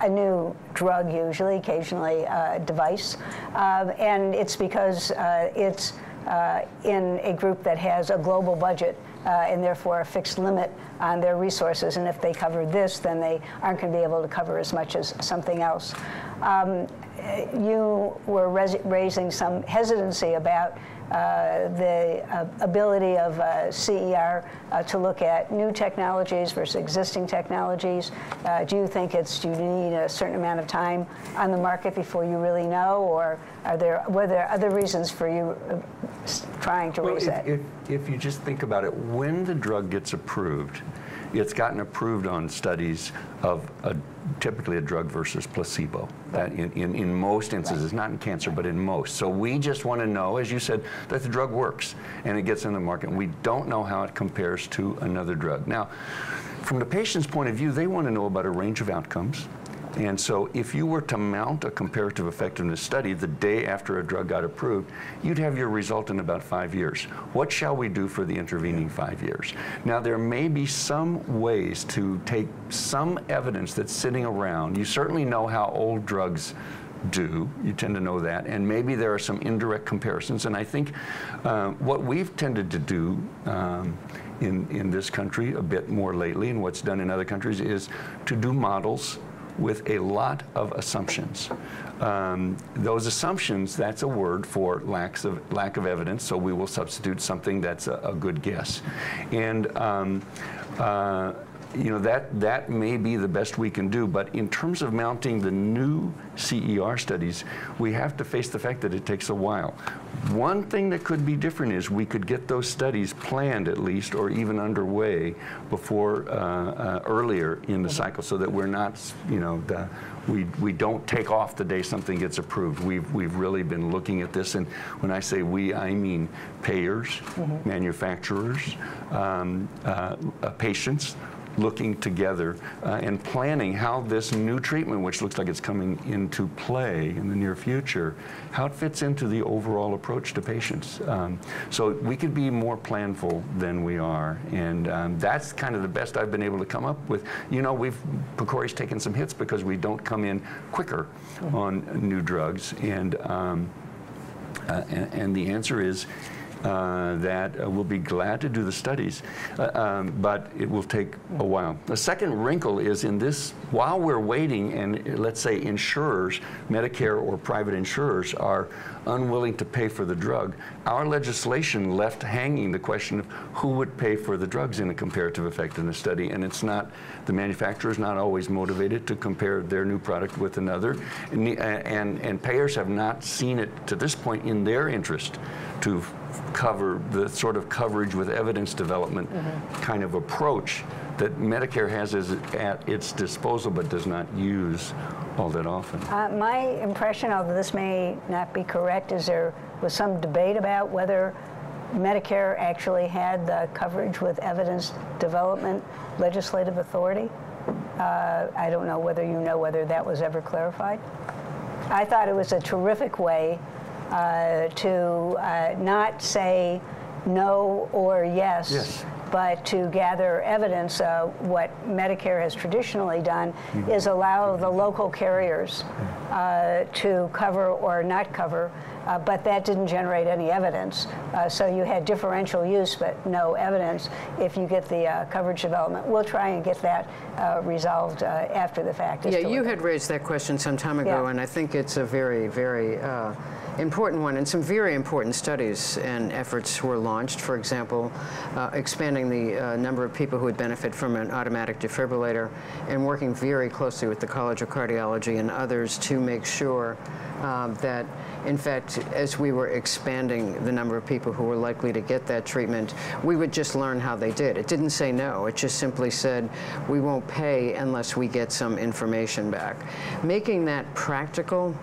a new drug, usually, occasionally a device. Um, and it's because it's uh, in a group that has a global budget and therefore a fixed limit on their resources. And if they cover this, then they aren't going to be able to cover as much as something else. Um, you were raising some hesitancy about uh, the uh, ability of uh, CER uh, to look at new technologies versus existing technologies. Uh, do you think it's do you need a certain amount of time on the market before you really know, or are there were there other reasons for you uh, trying to Well, raise if, that? if, if you just think about it, when the drug gets approved, it's gotten approved on studies of a, typically a drug versus placebo. That in, in, in most instances, not in cancer, but in most. So we just want to know, as you said, that the drug works and it gets in the market. We don't know how it compares to another drug. Now, from the patient's point of view, they want to know about a range of outcomes. And so if you were to mount a comparative effectiveness study the day after a drug got approved, you'd have your result in about five years. What shall we do for the intervening five years? Now, there may be some ways to take some evidence that's sitting around. You certainly know how old drugs do. You tend to know that. And maybe there are some indirect comparisons. And I think uh, what we've tended to do um, in, in this country a bit more lately, and what's done in other countries, is to do models with a lot of assumptions. Um, those assumptions, that's a word for lacks of, lack of evidence, so we will substitute something that's a, a good guess. And um, uh, you know, that, that may be the best we can do, but in terms of mounting the new CER studies, we have to face the fact that it takes a while. One thing that could be different is we could get those studies planned at least, or even underway before, uh, uh, earlier in the cycle, so that we're not, you know, the, we, we don't take off the day something gets approved. We've, we've really been looking at this, and when I say we, I mean payers, manufacturers, um, uh, uh, patients, looking together uh, and planning how this new treatment, which looks like it's coming into play in the near future, how it fits into the overall approach to patients. Um, so we could be more planful than we are, and um, that's kind of the best I've been able to come up with. You know, we've PCORI's taken some hits because we don't come in quicker on new drugs, and um, uh, and, and the answer is that uh, we'll be glad to do the studies, uh, um, but it will take a while. The second wrinkle is in this, while we're waiting, and uh, let's say insurers, Medicare or private insurers, are unwilling to pay for the drug, our legislation left hanging the question of who would pay for the drugs in a comparative effectiveness study, and it's not, the manufacturer is not always motivated to compare their new product with another, and, and, and payers have not seen it to this point in their interest to cover the sort of coverage with evidence development mm-hmm. kind of approach that Medicare has at its disposal but does not use all that often. Uh, my impression, although this may not be correct, is there was some debate about whether Medicare actually had the coverage with evidence development legislative authority. Uh, I don't know whether you know whether that was ever clarified. I thought it was a terrific way uh, to uh, not say no or yes, Yes. But to gather evidence. Uh, what Medicare has traditionally done is allow the local carriers uh, to cover or not cover, uh, but that didn't generate any evidence. Uh, so you had differential use, but no evidence if you get the uh, coverage development. We'll try and get that uh, resolved uh, after the fact. Yeah, you had raised that question some time ago, Yeah. and I think it's a very, very uh, important one. And some very important studies and efforts were launched. For example, uh, expanding the uh, number of people who would benefit from an automatic defibrillator, and working very closely with the College of Cardiology and others to make sure uh, that, in fact, as we were expanding the number of people who were likely to get that treatment, we would just learn how they did. It didn't say no. It just simply said, we won't pay unless we get some information back. Making that practical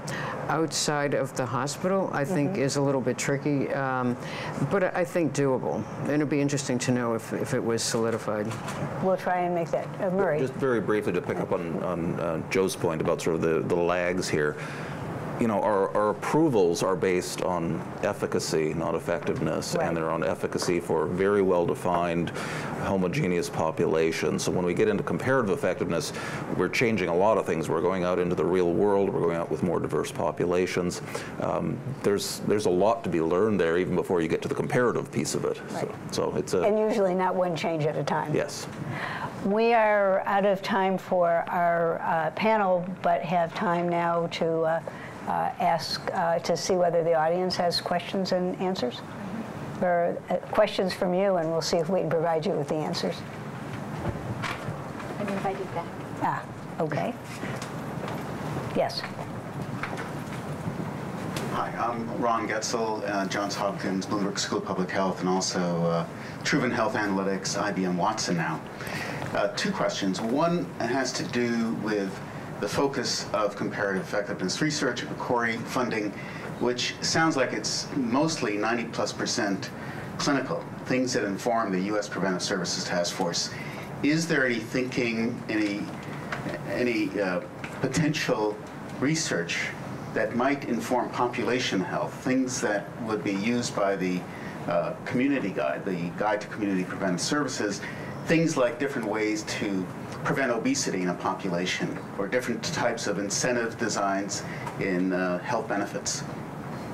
outside of the hospital, I think, is a little bit tricky, um, but I I think doable. And it'd be interesting to know if, if it was solidified. We'll try and make that. Uh, Murray. Just very briefly to pick up on, on uh, Joe's point about sort of the, the lags here. You know, our, our approvals are based on efficacy, not effectiveness, Right. and they're on efficacy for very well-defined, homogeneous populations. So when we get into comparative effectiveness, we're changing a lot of things. We're going out into the real world. We're going out with more diverse populations. Um, there's there's a lot to be learned there, even before you get to the comparative piece of it. Right. So, so it's a and usually not one change at a time. yes. We are out of time for our uh, panel, but have time now to uh, uh, ask uh, to see whether the audience has questions and answers? Or uh, questions from you, and we'll see if we can provide you with the answers. I'm invited back. Ah, okay. Yes. Hi, I'm Ron Goetzel, uh, Johns Hopkins Bloomberg School of Public Health, and also uh, Truven Health Analytics, IBM Watson now. Uh, two questions. One has to do with the focus of comparative effectiveness research, PCORI funding, which sounds like it's mostly 90 plus percent clinical, things that inform the U.S. Preventive Services Task Force. Is there any thinking, any, any uh, potential research that might inform population health, things that would be used by the uh, community guide, the Guide to Community Preventive Services, things like different ways to prevent obesity in a population or different types of incentive designs in uh, health benefits.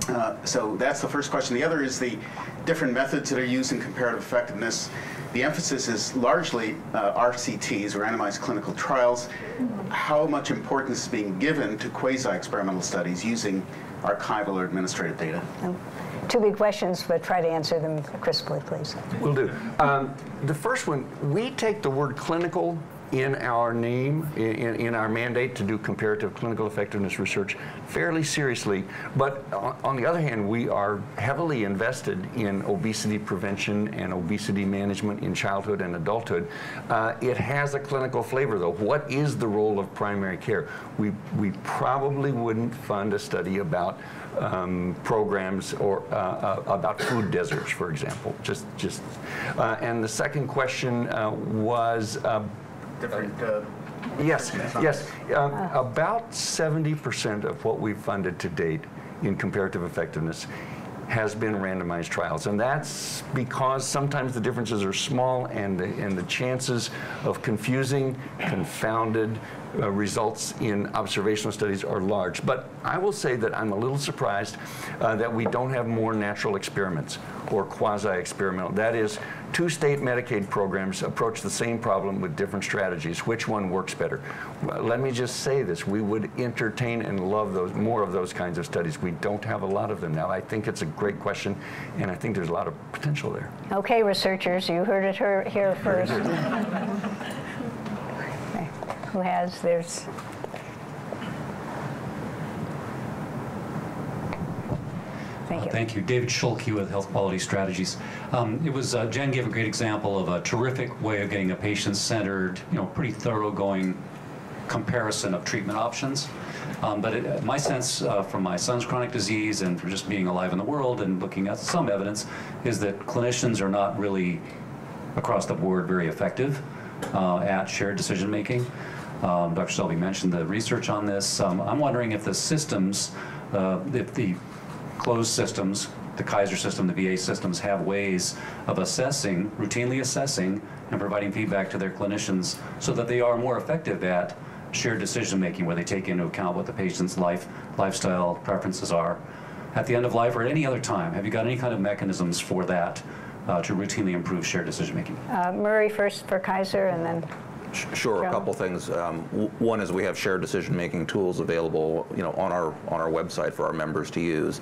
Uh, so that's the first question. The other is the different methods that are used in comparative effectiveness. The emphasis is largely uh, RCTs, randomized clinical trials. How much importance is being given to quasi-experimental studies using archival or administrative data? Two big questions, but try to answer them crisply, please. We'll do. Um, the first one, we take the word clinical in our name, in, in our mandate to do comparative clinical effectiveness research fairly seriously. But on, on the other hand, we are heavily invested in obesity prevention and obesity management in childhood and adulthood. Uh, it has a clinical flavor, though. What is the role of primary care? We, we probably wouldn't fund a study about um, programs or uh, uh, about food deserts, for example. Just, just. Uh, and the second question uh, was. Uh, Different. Uh, Yes, yes. Um, about 70% of what we've funded to date in comparative effectiveness has been randomized trials. And that's because sometimes the differences are small and the, and the chances of confusing, confounded uh, results in observational studies are large. But I will say that I'm a little surprised uh, that we don't have more natural experiments or quasi-experimental. That is, two state Medicaid programs approach the same problem with different strategies. Which one works better? Well, let me just say this: we would entertain and love those more of those kinds of studies. We don't have a lot of them now. I think it's a great question, and I think there's a lot of potential there. Okay, researchers, you heard it her- here first. (laughs) Who has, there's, thank you. Thank you. David Schulke with Health Quality Strategies. Um, it was, uh, Jen gave a great example of a terrific way of getting a patient-centered, you know, pretty thoroughgoing comparison of treatment options. Um, but it, my sense uh, from my son's chronic disease and from just being alive in the world and looking at some evidence is that clinicians are not really across the board very effective uh, at shared decision making. Um, Dr. Selby mentioned the research on this. Um, I'm wondering if the systems, uh, if the closed systems, the Kaiser system, the VA systems have ways of assessing, routinely assessing, and providing feedback to their clinicians so that they are more effective at shared decision making, where they take into account what the patient's life, lifestyle preferences are at the end of life or at any other time. Have you got any kind of mechanisms for that uh, to routinely improve shared decision making? Uh, Murray first for Kaiser, and then, Sure, a couple things. Um, One is we have shared decision-making tools available, you know, on our, on our website for our members to use.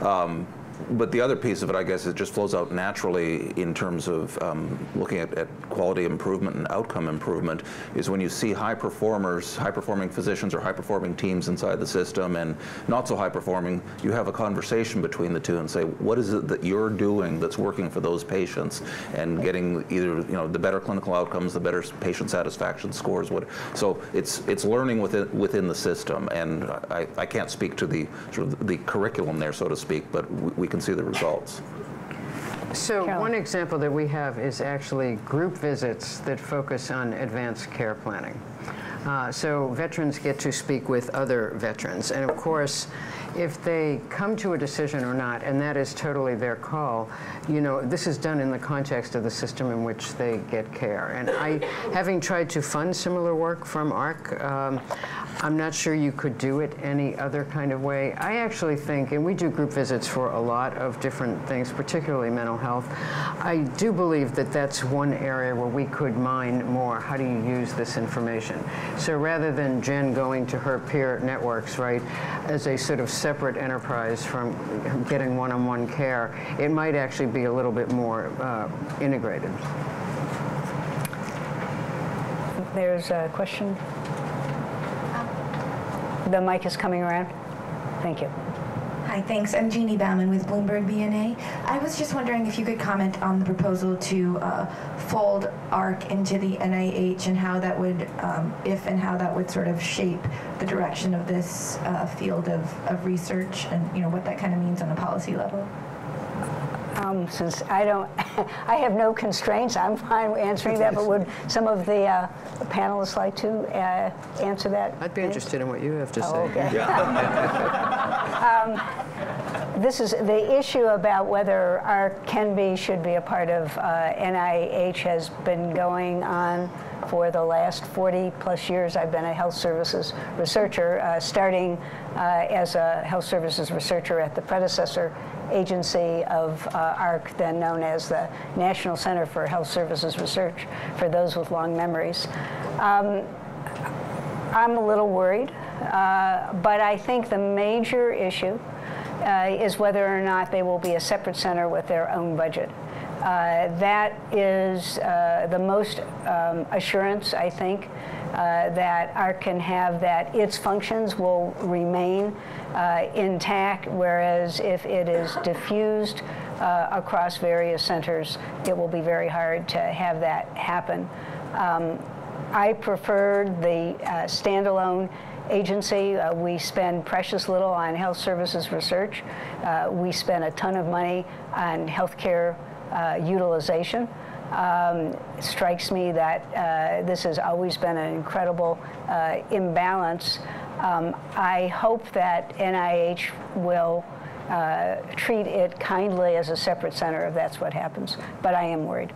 Um, But the other piece of it, I guess, it just flows out naturally in terms of um, looking at, at quality improvement and outcome improvement, is when you see high performers, high-performing physicians or high-performing teams inside the system and not so high-performing, you have a conversation between the two and say, what is it that you're doing that's working for those patients and getting either, you know, the better clinical outcomes, the better patient satisfaction scores. What, so it's, it's learning within, within the system. And I, I can't speak to the, sort of the curriculum there, so to speak, but we, we can see the results. So Carol. one example that we have is actually group visits that focus on advanced care planning. Uh, so veterans get to speak with other veterans. And of course, if they come to a decision or not, and that is totally their call, you know, this is done in the context of the system in which they get care. And I, having tried to fund similar work from AHRQ, um, I'm not sure you could do it any other kind of way. I actually think, and we do group visits for a lot of different things, particularly mental health. I do believe that that's one area where we could mine more. How do you use this information? So rather than Jen going to her peer networks, right, as a sort of separate enterprise from getting one-on-one care, it might actually be a little bit more uh, integrated. There's a question. The mic is coming around. Thank you. Hi, thanks. I'm Jeannie Baumann with Bloomberg BNA. I was just wondering if you could comment on the proposal to uh, fold AHRQ into the NIH and how that would, um, if and how that would sort of shape the direction of this uh, field of, of research and you know what that kind of means on a policy level. Um, since I don't, (laughs) I have no constraints, I'm fine answering that, but would (laughs) some of the uh, panelists like to uh, answer that? I'd be interested in what you have to say. Oh, okay. (laughs) um, this is the issue about whether AHRQ can be, should be a part of uh, NIH has been going on for the last 40 plus years. I've been a health services researcher, uh, starting uh, as a health services researcher at the predecessor agency of uh, AHRQ, then known as the National Center for Health Services Research, for those with long memories. Um, I'm a little worried, uh, but I think the major issue uh, is whether or not they will be a separate center with their own budget. Uh, that is uh, the most um, assurance, I think, uh, that AHRQ can have that its functions will remain uh, intact, whereas if it is diffused uh, across various centers, it will be very hard to have that happen. Um, I preferred the standalone agency. Uh, we spend precious little on health services research. Uh, we spend a ton of money on healthcare uh, utilization. Um, strikes me that uh, this has always been an incredible uh, imbalance. Um, I hope that NIH will uh, treat it kindly as a separate center if that's what happens, but I am worried.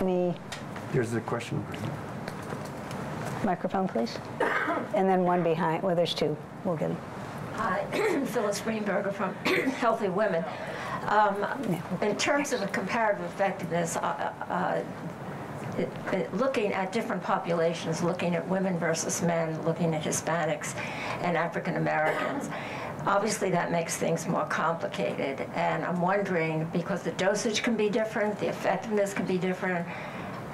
Any Here's the question. Microphone, please? And then one behind, well, there's two. We'll get them. Hi, (clears throat) Phyllis Greenberger from (clears throat) Healthy Women. Um, in terms of the comparative effectiveness, uh, uh, it, it, looking at different populations, looking at women versus men, looking at Hispanics and African Americans, obviously that makes things more complicated. And I'm wondering, because the dosage can be different, the effectiveness can be different,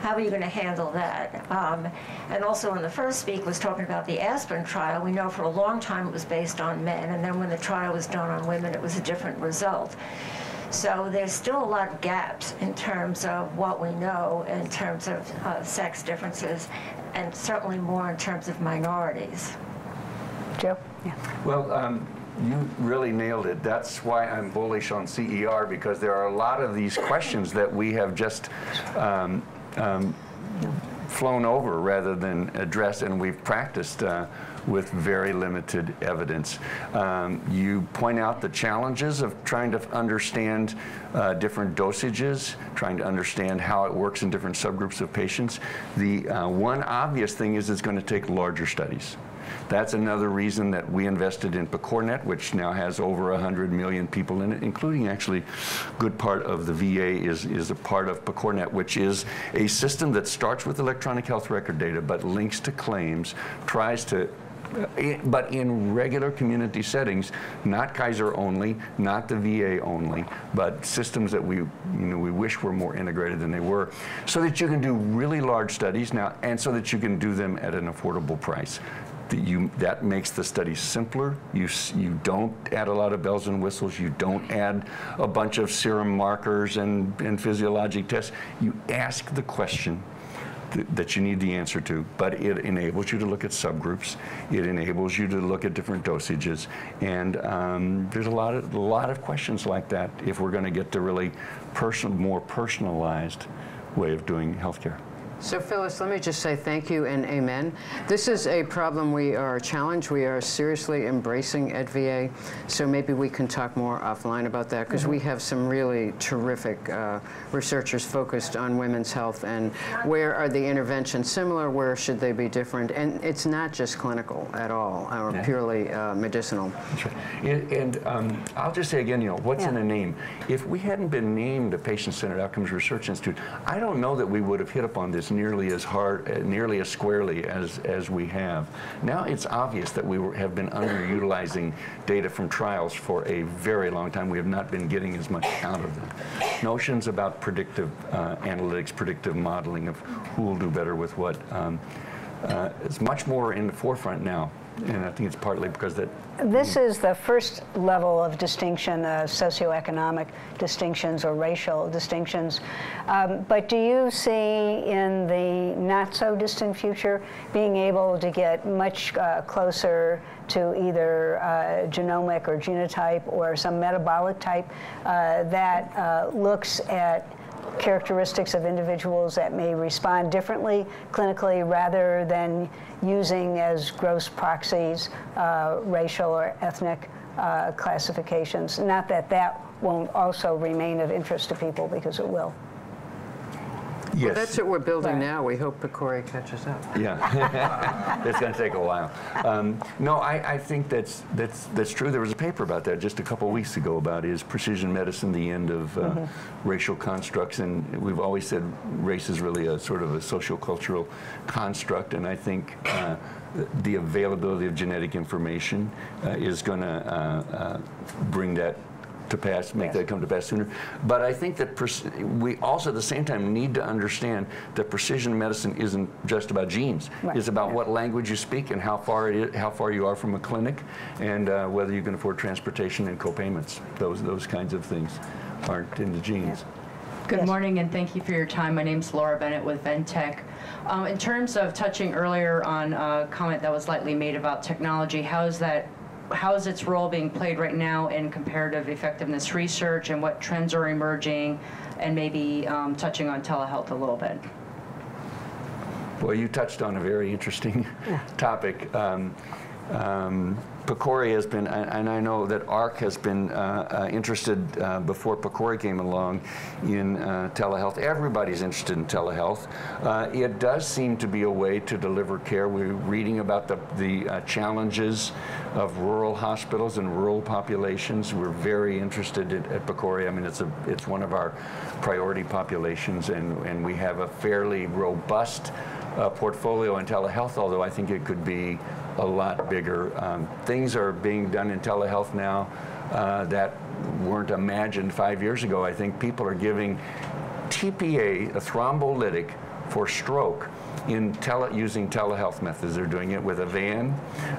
how are you going to handle that? Um, and also, when the first speak was talking about the aspirin trial, we know for a long time it was based on men, and then when the trial was done on women, it was a different result. So there's still a lot of gaps in terms of what we know in terms of uh, sex differences, and certainly more in terms of minorities. Joe? Yeah. Well, um, you really nailed it. That's why I'm bullish on CER because there are a lot of these questions that we have just um, um, flown over rather than addressed, and we've practiced uh, with very limited evidence. Um, you point out the challenges of trying to understand uh, different dosages, trying to understand how it works in different subgroups of patients. The uh, one obvious thing is it's going to take larger studies. That's another reason that we invested in PCORnet, which now has over 100 million people in it, including actually good part of the VA is, is a part of PCORnet, which is a system that starts with electronic health record data but links to claims, tries to eh, but in regular community settings, not Kaiser only, not the VA only, but systems that we, you know, we wish were more integrated than they were, so that you can do really large studies now, and so that you can do them at an affordable price you, that makes the study simpler. You, you don't add a lot of bells and whistles. You don't add a bunch of serum markers and, and physiologic tests. You ask the question th that you need the answer to, but it enables you to look at subgroups. It enables you to look at different dosages. And um, there's a lot, of, a lot of questions like that if we're going to get to really more personalized way of doing healthcare. So Phyllis, let me just say thank you and amen. This is a problem we are challenged. We are seriously embracing at VA. So maybe we can talk more offline about that because we have some really terrific uh, researchers focused on women's health and where are the interventions similar, where should they be different. And it's not just clinical at all or Yeah. purely uh, medicinal. Right. And, and um, I'll just say again, you know, what's in a name? If we hadn't been named a patient-centered outcomes research institute, I don't know that we would have hit upon this nearly as hard, uh, nearly as squarely as as we have. Now it's obvious that we were, have been underutilizing data from trials for a very long time. We have not been getting as much out of them. Notions about predictive uh, analytics, predictive modeling of who will do better with what. Um, uh, is much more in the forefront now, and I think it's partly because that This is the first level of distinction, uh, socioeconomic distinctions or racial distinctions. Um, but do you see in the not so distant future being able to get much uh, closer to either uh, genomic or genotype or some metabolic type uh, that uh, looks at characteristics of individuals that may respond differently clinically rather than using as gross proxies uh, racial or ethnic uh, classifications. Not that that won't also remain of interest to people because it will. Yes. That's what we're building Right. now. We hope PCORI catches up. Yeah, (laughs) it's going to take a while. Um, no, I, I think that's that's that's true. There was a paper about that just a couple of weeks ago about is precision medicine the end of uh, racial constructs, and we've always said race is really a sort of a social cultural construct, and I think. Uh, the availability of genetic information uh, is going to uh, uh, bring that to pass, make that come to pass sooner. But I think that pers- we also at the same time need to understand that precision medicine isn't just about genes. Right. It's about what language you speak and how far it is, how far you are from a clinic, and uh, whether you can afford transportation and co-payments. Those those kinds of things aren't in the genes. Good Yes. morning, and thank you for your time. My name is Laura Bennett with Ventec. Um, in terms of touching earlier on a comment that was lightly made about technology, how is that, how is its role being played right now in comparative effectiveness research, and what trends are emerging, and maybe um, touching on telehealth a little bit? Well, you touched on a very interesting (laughs) topic. Um, um, has been, and I know that AHRQ has been uh, uh, interested uh, before PCORI came along in uh, telehealth. Everybody's interested in telehealth. Uh, it does seem to be a way to deliver care. We're reading about the, the uh, challenges of rural hospitals and rural populations. We're very interested at, at. I mean, it's, a, it's one of our priority populations, and, and we have a fairly robust portfolio in telehealth, although I think it could be a lot bigger. Um, things are being done in telehealth now uh, that weren't imagined five years ago. I think people are giving TPA, a thrombolytic, for stroke in tele, using telehealth methods. They're doing it with a van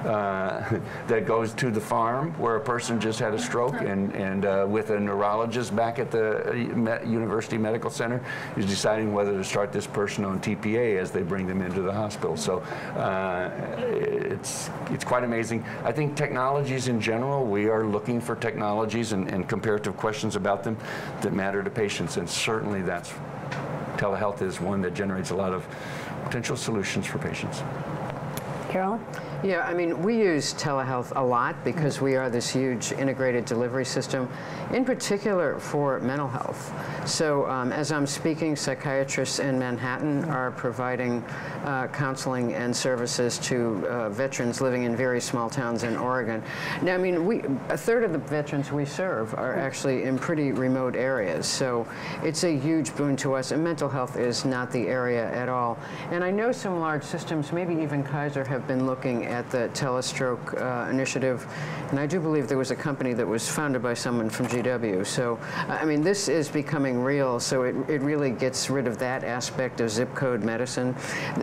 uh, (laughs) that goes to the farm where a person just had a stroke, and, and uh, with a neurologist back at the uh, University Medical Center is deciding whether to start this person on TPA as they bring them into the hospital. So uh, it's, it's quite amazing. I think technologies in general, we are looking for technologies and, and comparative questions about them that matter to patients, and certainly that's telehealth is one that generates a lot of potential solutions for patients. Carolyn? Yeah, I mean, we use telehealth a lot because we are this huge integrated delivery system, in particular for mental health. So um, as I'm speaking, psychiatrists in Manhattan are providing uh, counseling and services to uh, veterans living in very small towns in Oregon. Now, I mean, we, a third of the veterans we serve are actually in pretty remote areas, so it's a huge boon to us, and mental health is not the area at all. And I know some large systems, maybe even Kaiser, have been looking at the telestroke uh, initiative, and I do believe there was a company that was founded by someone from GW. So, I mean, this is becoming real, so it, it really gets rid of that aspect of zip code medicine.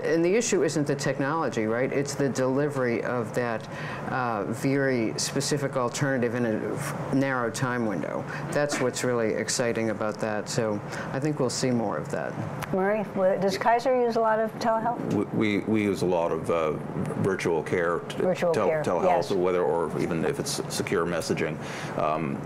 And the issue isn't the technology, right? It's the delivery of that uh, very specific alternative in a narrow time window. That's what's really exciting about that. So I think we'll see more of that. Murray, does Kaiser use a lot of telehealth? We, we, we use a lot of uh, virtual care, Virtual care, telehealth, yes. or whether, or even if it's secure messaging. Um,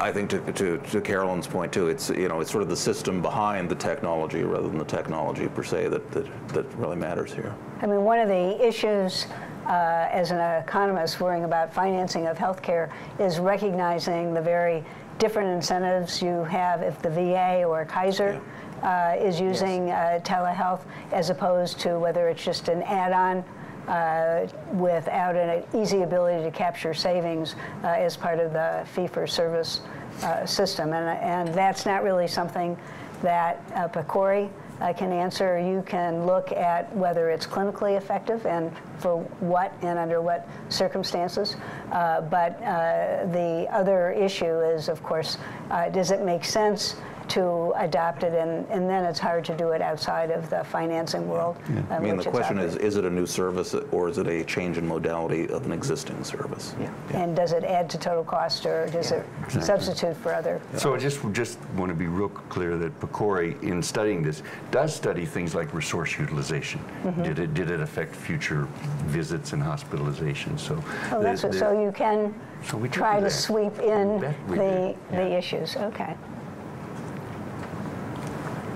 I think to, to, to Carolyn's point too, it's you know it's sort of the system behind the technology rather than the technology per se that that, that really matters here. I mean, one of the issues uh, as an economist worrying about financing of healthcare is recognizing the very different incentives you have if the VA or Kaiser uh, is using uh, telehealth as opposed to whether it's just an add-on uh, without an easy ability to capture savings uh, as part of the fee-for-service uh, system. And, and that's not really something that uh, PCORI uh, can answer. You can look at whether it's clinically effective and for what and under what circumstances. Uh, but the other issue is, of course, does it make sense to adopt it, and, and then it's hard to do it outside of the financing world. uh, I mean, the question is, is it a new service or is it a change in modality of an existing service? Yeah. And does it add to total cost, or does it Exactly. substitute for other? So I just, just want to be real clear that PCORI, in studying this, does study things like resource utilization. Mm-hmm. Did it, did it affect future visits and hospitalizations? So. Oh, that's what, so you can So we try to sweep in You bet we the, the yeah. issues, okay.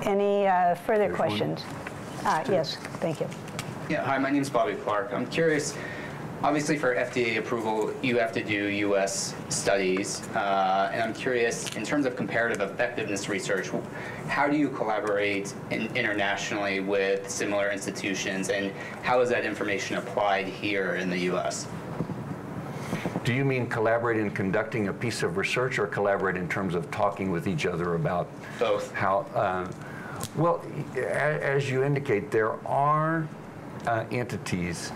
Any uh, further There's questions? Ah, yes, thank you. Yeah, hi, my name is Bobby Clark. I'm curious, obviously for FDA approval, you have to do US studies. Uh, and I'm curious, in terms of comparative effectiveness research, how do you collaborate in, internationally with similar institutions and how is that information applied here in the US? Do you mean collaborate in conducting a piece of research or collaborate in terms of talking with each other about Both. how, uh, well, as you indicate, there are uh, entities,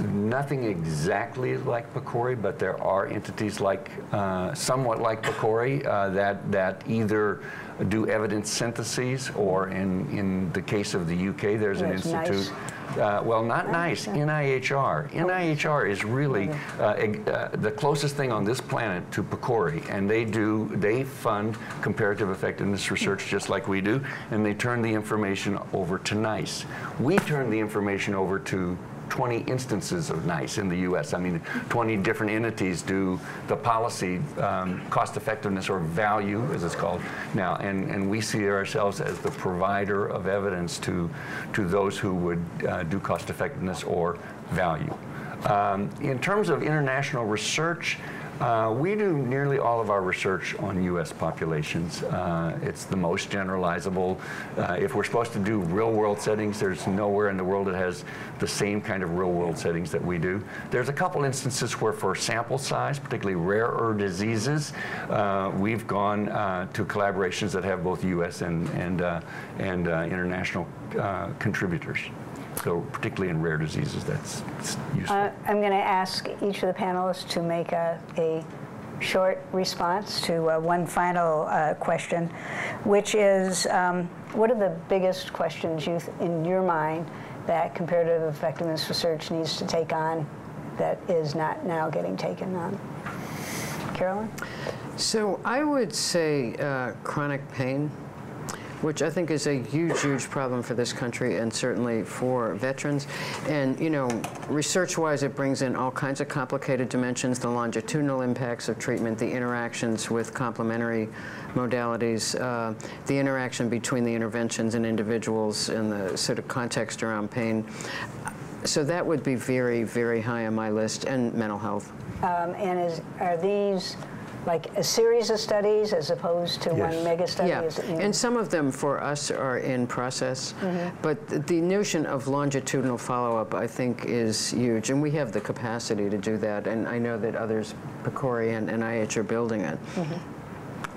nothing exactly like PCORI, but there are entities like, uh, somewhat like PCORI, uh, that, that either do evidence syntheses or in, in the case of the UK, there's an institute. NICE. Uh, well, not nice, NIHR. NIHR is really uh, uh, the closest thing on this planet to PCORI, and they do, they fund comparative effectiveness research just like we do, and they turn the information over to NICE. We turn the information over to 20 instances of NICE in the US. I mean, 20 different entities do the policy um, cost effectiveness or value, as it's called now, and, and we see ourselves as the provider of evidence to, to those who would uh, do cost effectiveness or value. Um, in terms of international research, uh, we do nearly all of our research on U.S. populations. Uh, it's the most generalizable. Uh, if we're supposed to do real-world settings, there's nowhere in the world that has the same kind of real-world settings that we do. There's a couple instances where, for sample size, particularly rarer diseases, uh, we've gone uh, to collaborations that have both U.S. and and and international contributors. So, particularly in rare diseases, that's useful. Uh, I'm going to ask each of the panelists to make a, a short response to uh, one final uh, question, which is, um, what are the biggest questions you, th- in your mind, that comparative effectiveness research needs to take on that is not now getting taken on? Carolyn? So I would say uh, chronic pain, which I think is a huge, huge problem for this country and certainly for veterans. And, you know, research-wise, it brings in all kinds of complicated dimensions, the longitudinal impacts of treatment, the interactions with complementary modalities, uh, the interaction between the interventions and individuals and the sort of context around pain. So that would be very, very high on my list, and mental health. Um, and is, are these like a series of studies as opposed to Yes. one mega study? Yeah, Is it, you know- and some of them for us are in process, Mm-hmm. but the notion of longitudinal follow-up, I think, is huge, and we have the capacity to do that, and I know that others, PCORI and NIH, are building it.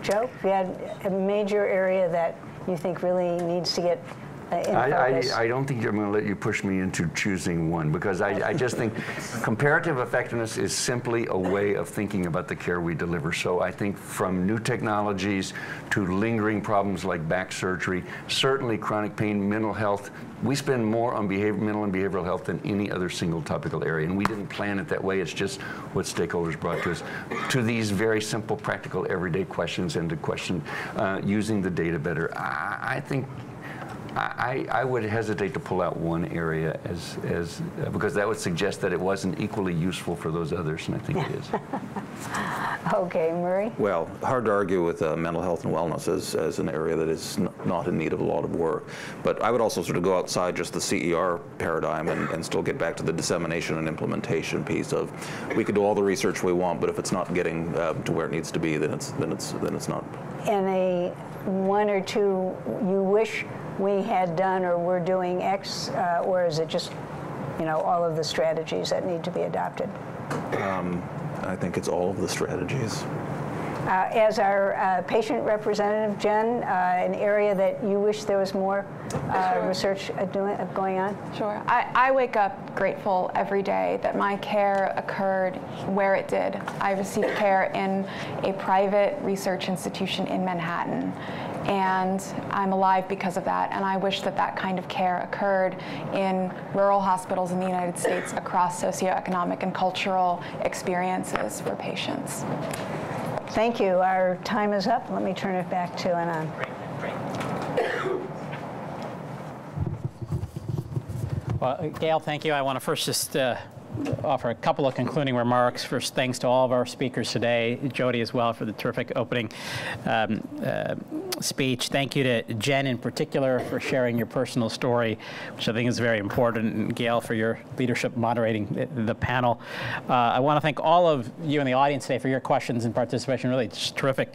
Joe, if you had a major area that you think really needs to get in I. I, I don't think I'm going to let you push me into choosing one because I, I just think (laughs) comparative effectiveness is simply a way of thinking about the care we deliver. So I think from new technologies to lingering problems like back surgery, certainly chronic pain, mental health, we spend more on behavior, mental and behavioral health than any other single topical area. And we didn't plan it that way. It's just what stakeholders brought to us. To these very simple, practical, everyday questions and to question uh, using the data better, I, I think I, I would hesitate to pull out one area as, as uh, because that would suggest that it wasn't equally useful for those others, and I think it is. (laughs) Okay, Murray? Well, hard to argue with uh, mental health and wellness as, as an area that is n- not in need of a lot of work. But I would also sort of go outside just the CER paradigm and, and still get back to the dissemination and implementation piece of we could do all the research we want, but if it's not getting uh, to where it needs to be, then it's then it's then it's not. And a one or two you wish we had done or we're doing X, uh, or is it just, you know, all of the strategies that need to be adopted? I think it's all of the strategies. Uh, As our uh, patient representative, Jen, uh, an area that you wish there was more uh, research doing, uh, going on? Sure. I, I wake up grateful every day that my care occurred where it did. I received care in a private research institution in Manhattan. And I'm alive because of that. And I wish that that kind of care occurred in rural hospitals in the United States across socioeconomic and cultural experiences for patients. Thank you. Our time is up. Let me turn it back to Anand. Well, Gail, thank you. I want to first just uh, offer a couple of concluding remarks. First, thanks to all of our speakers today, Jody as well for the terrific opening um, uh, speech. Thank you to Jen in particular for sharing your personal story, which I think is very important, and Gail for your leadership moderating the, the panel. Uh, I want to thank all of you in the audience today for your questions and participation. Really, terrific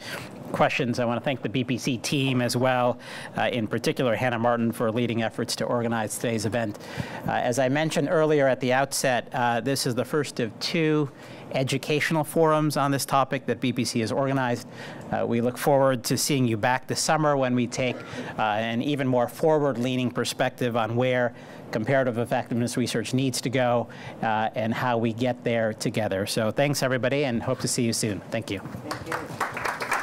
questions. I want to thank the BPC team as well, uh, in particular Hannah Martin for leading efforts to organize today's event. Uh, as I mentioned earlier at the outset, uh, this is the first of two educational forums on this topic that BPC has organized. Uh, we look forward to seeing you back this summer when we take uh, an even more forward-leaning perspective on where comparative effectiveness research needs to go uh, and how we get there together. So thanks everybody and hope to see you soon. Thank you. Thank you.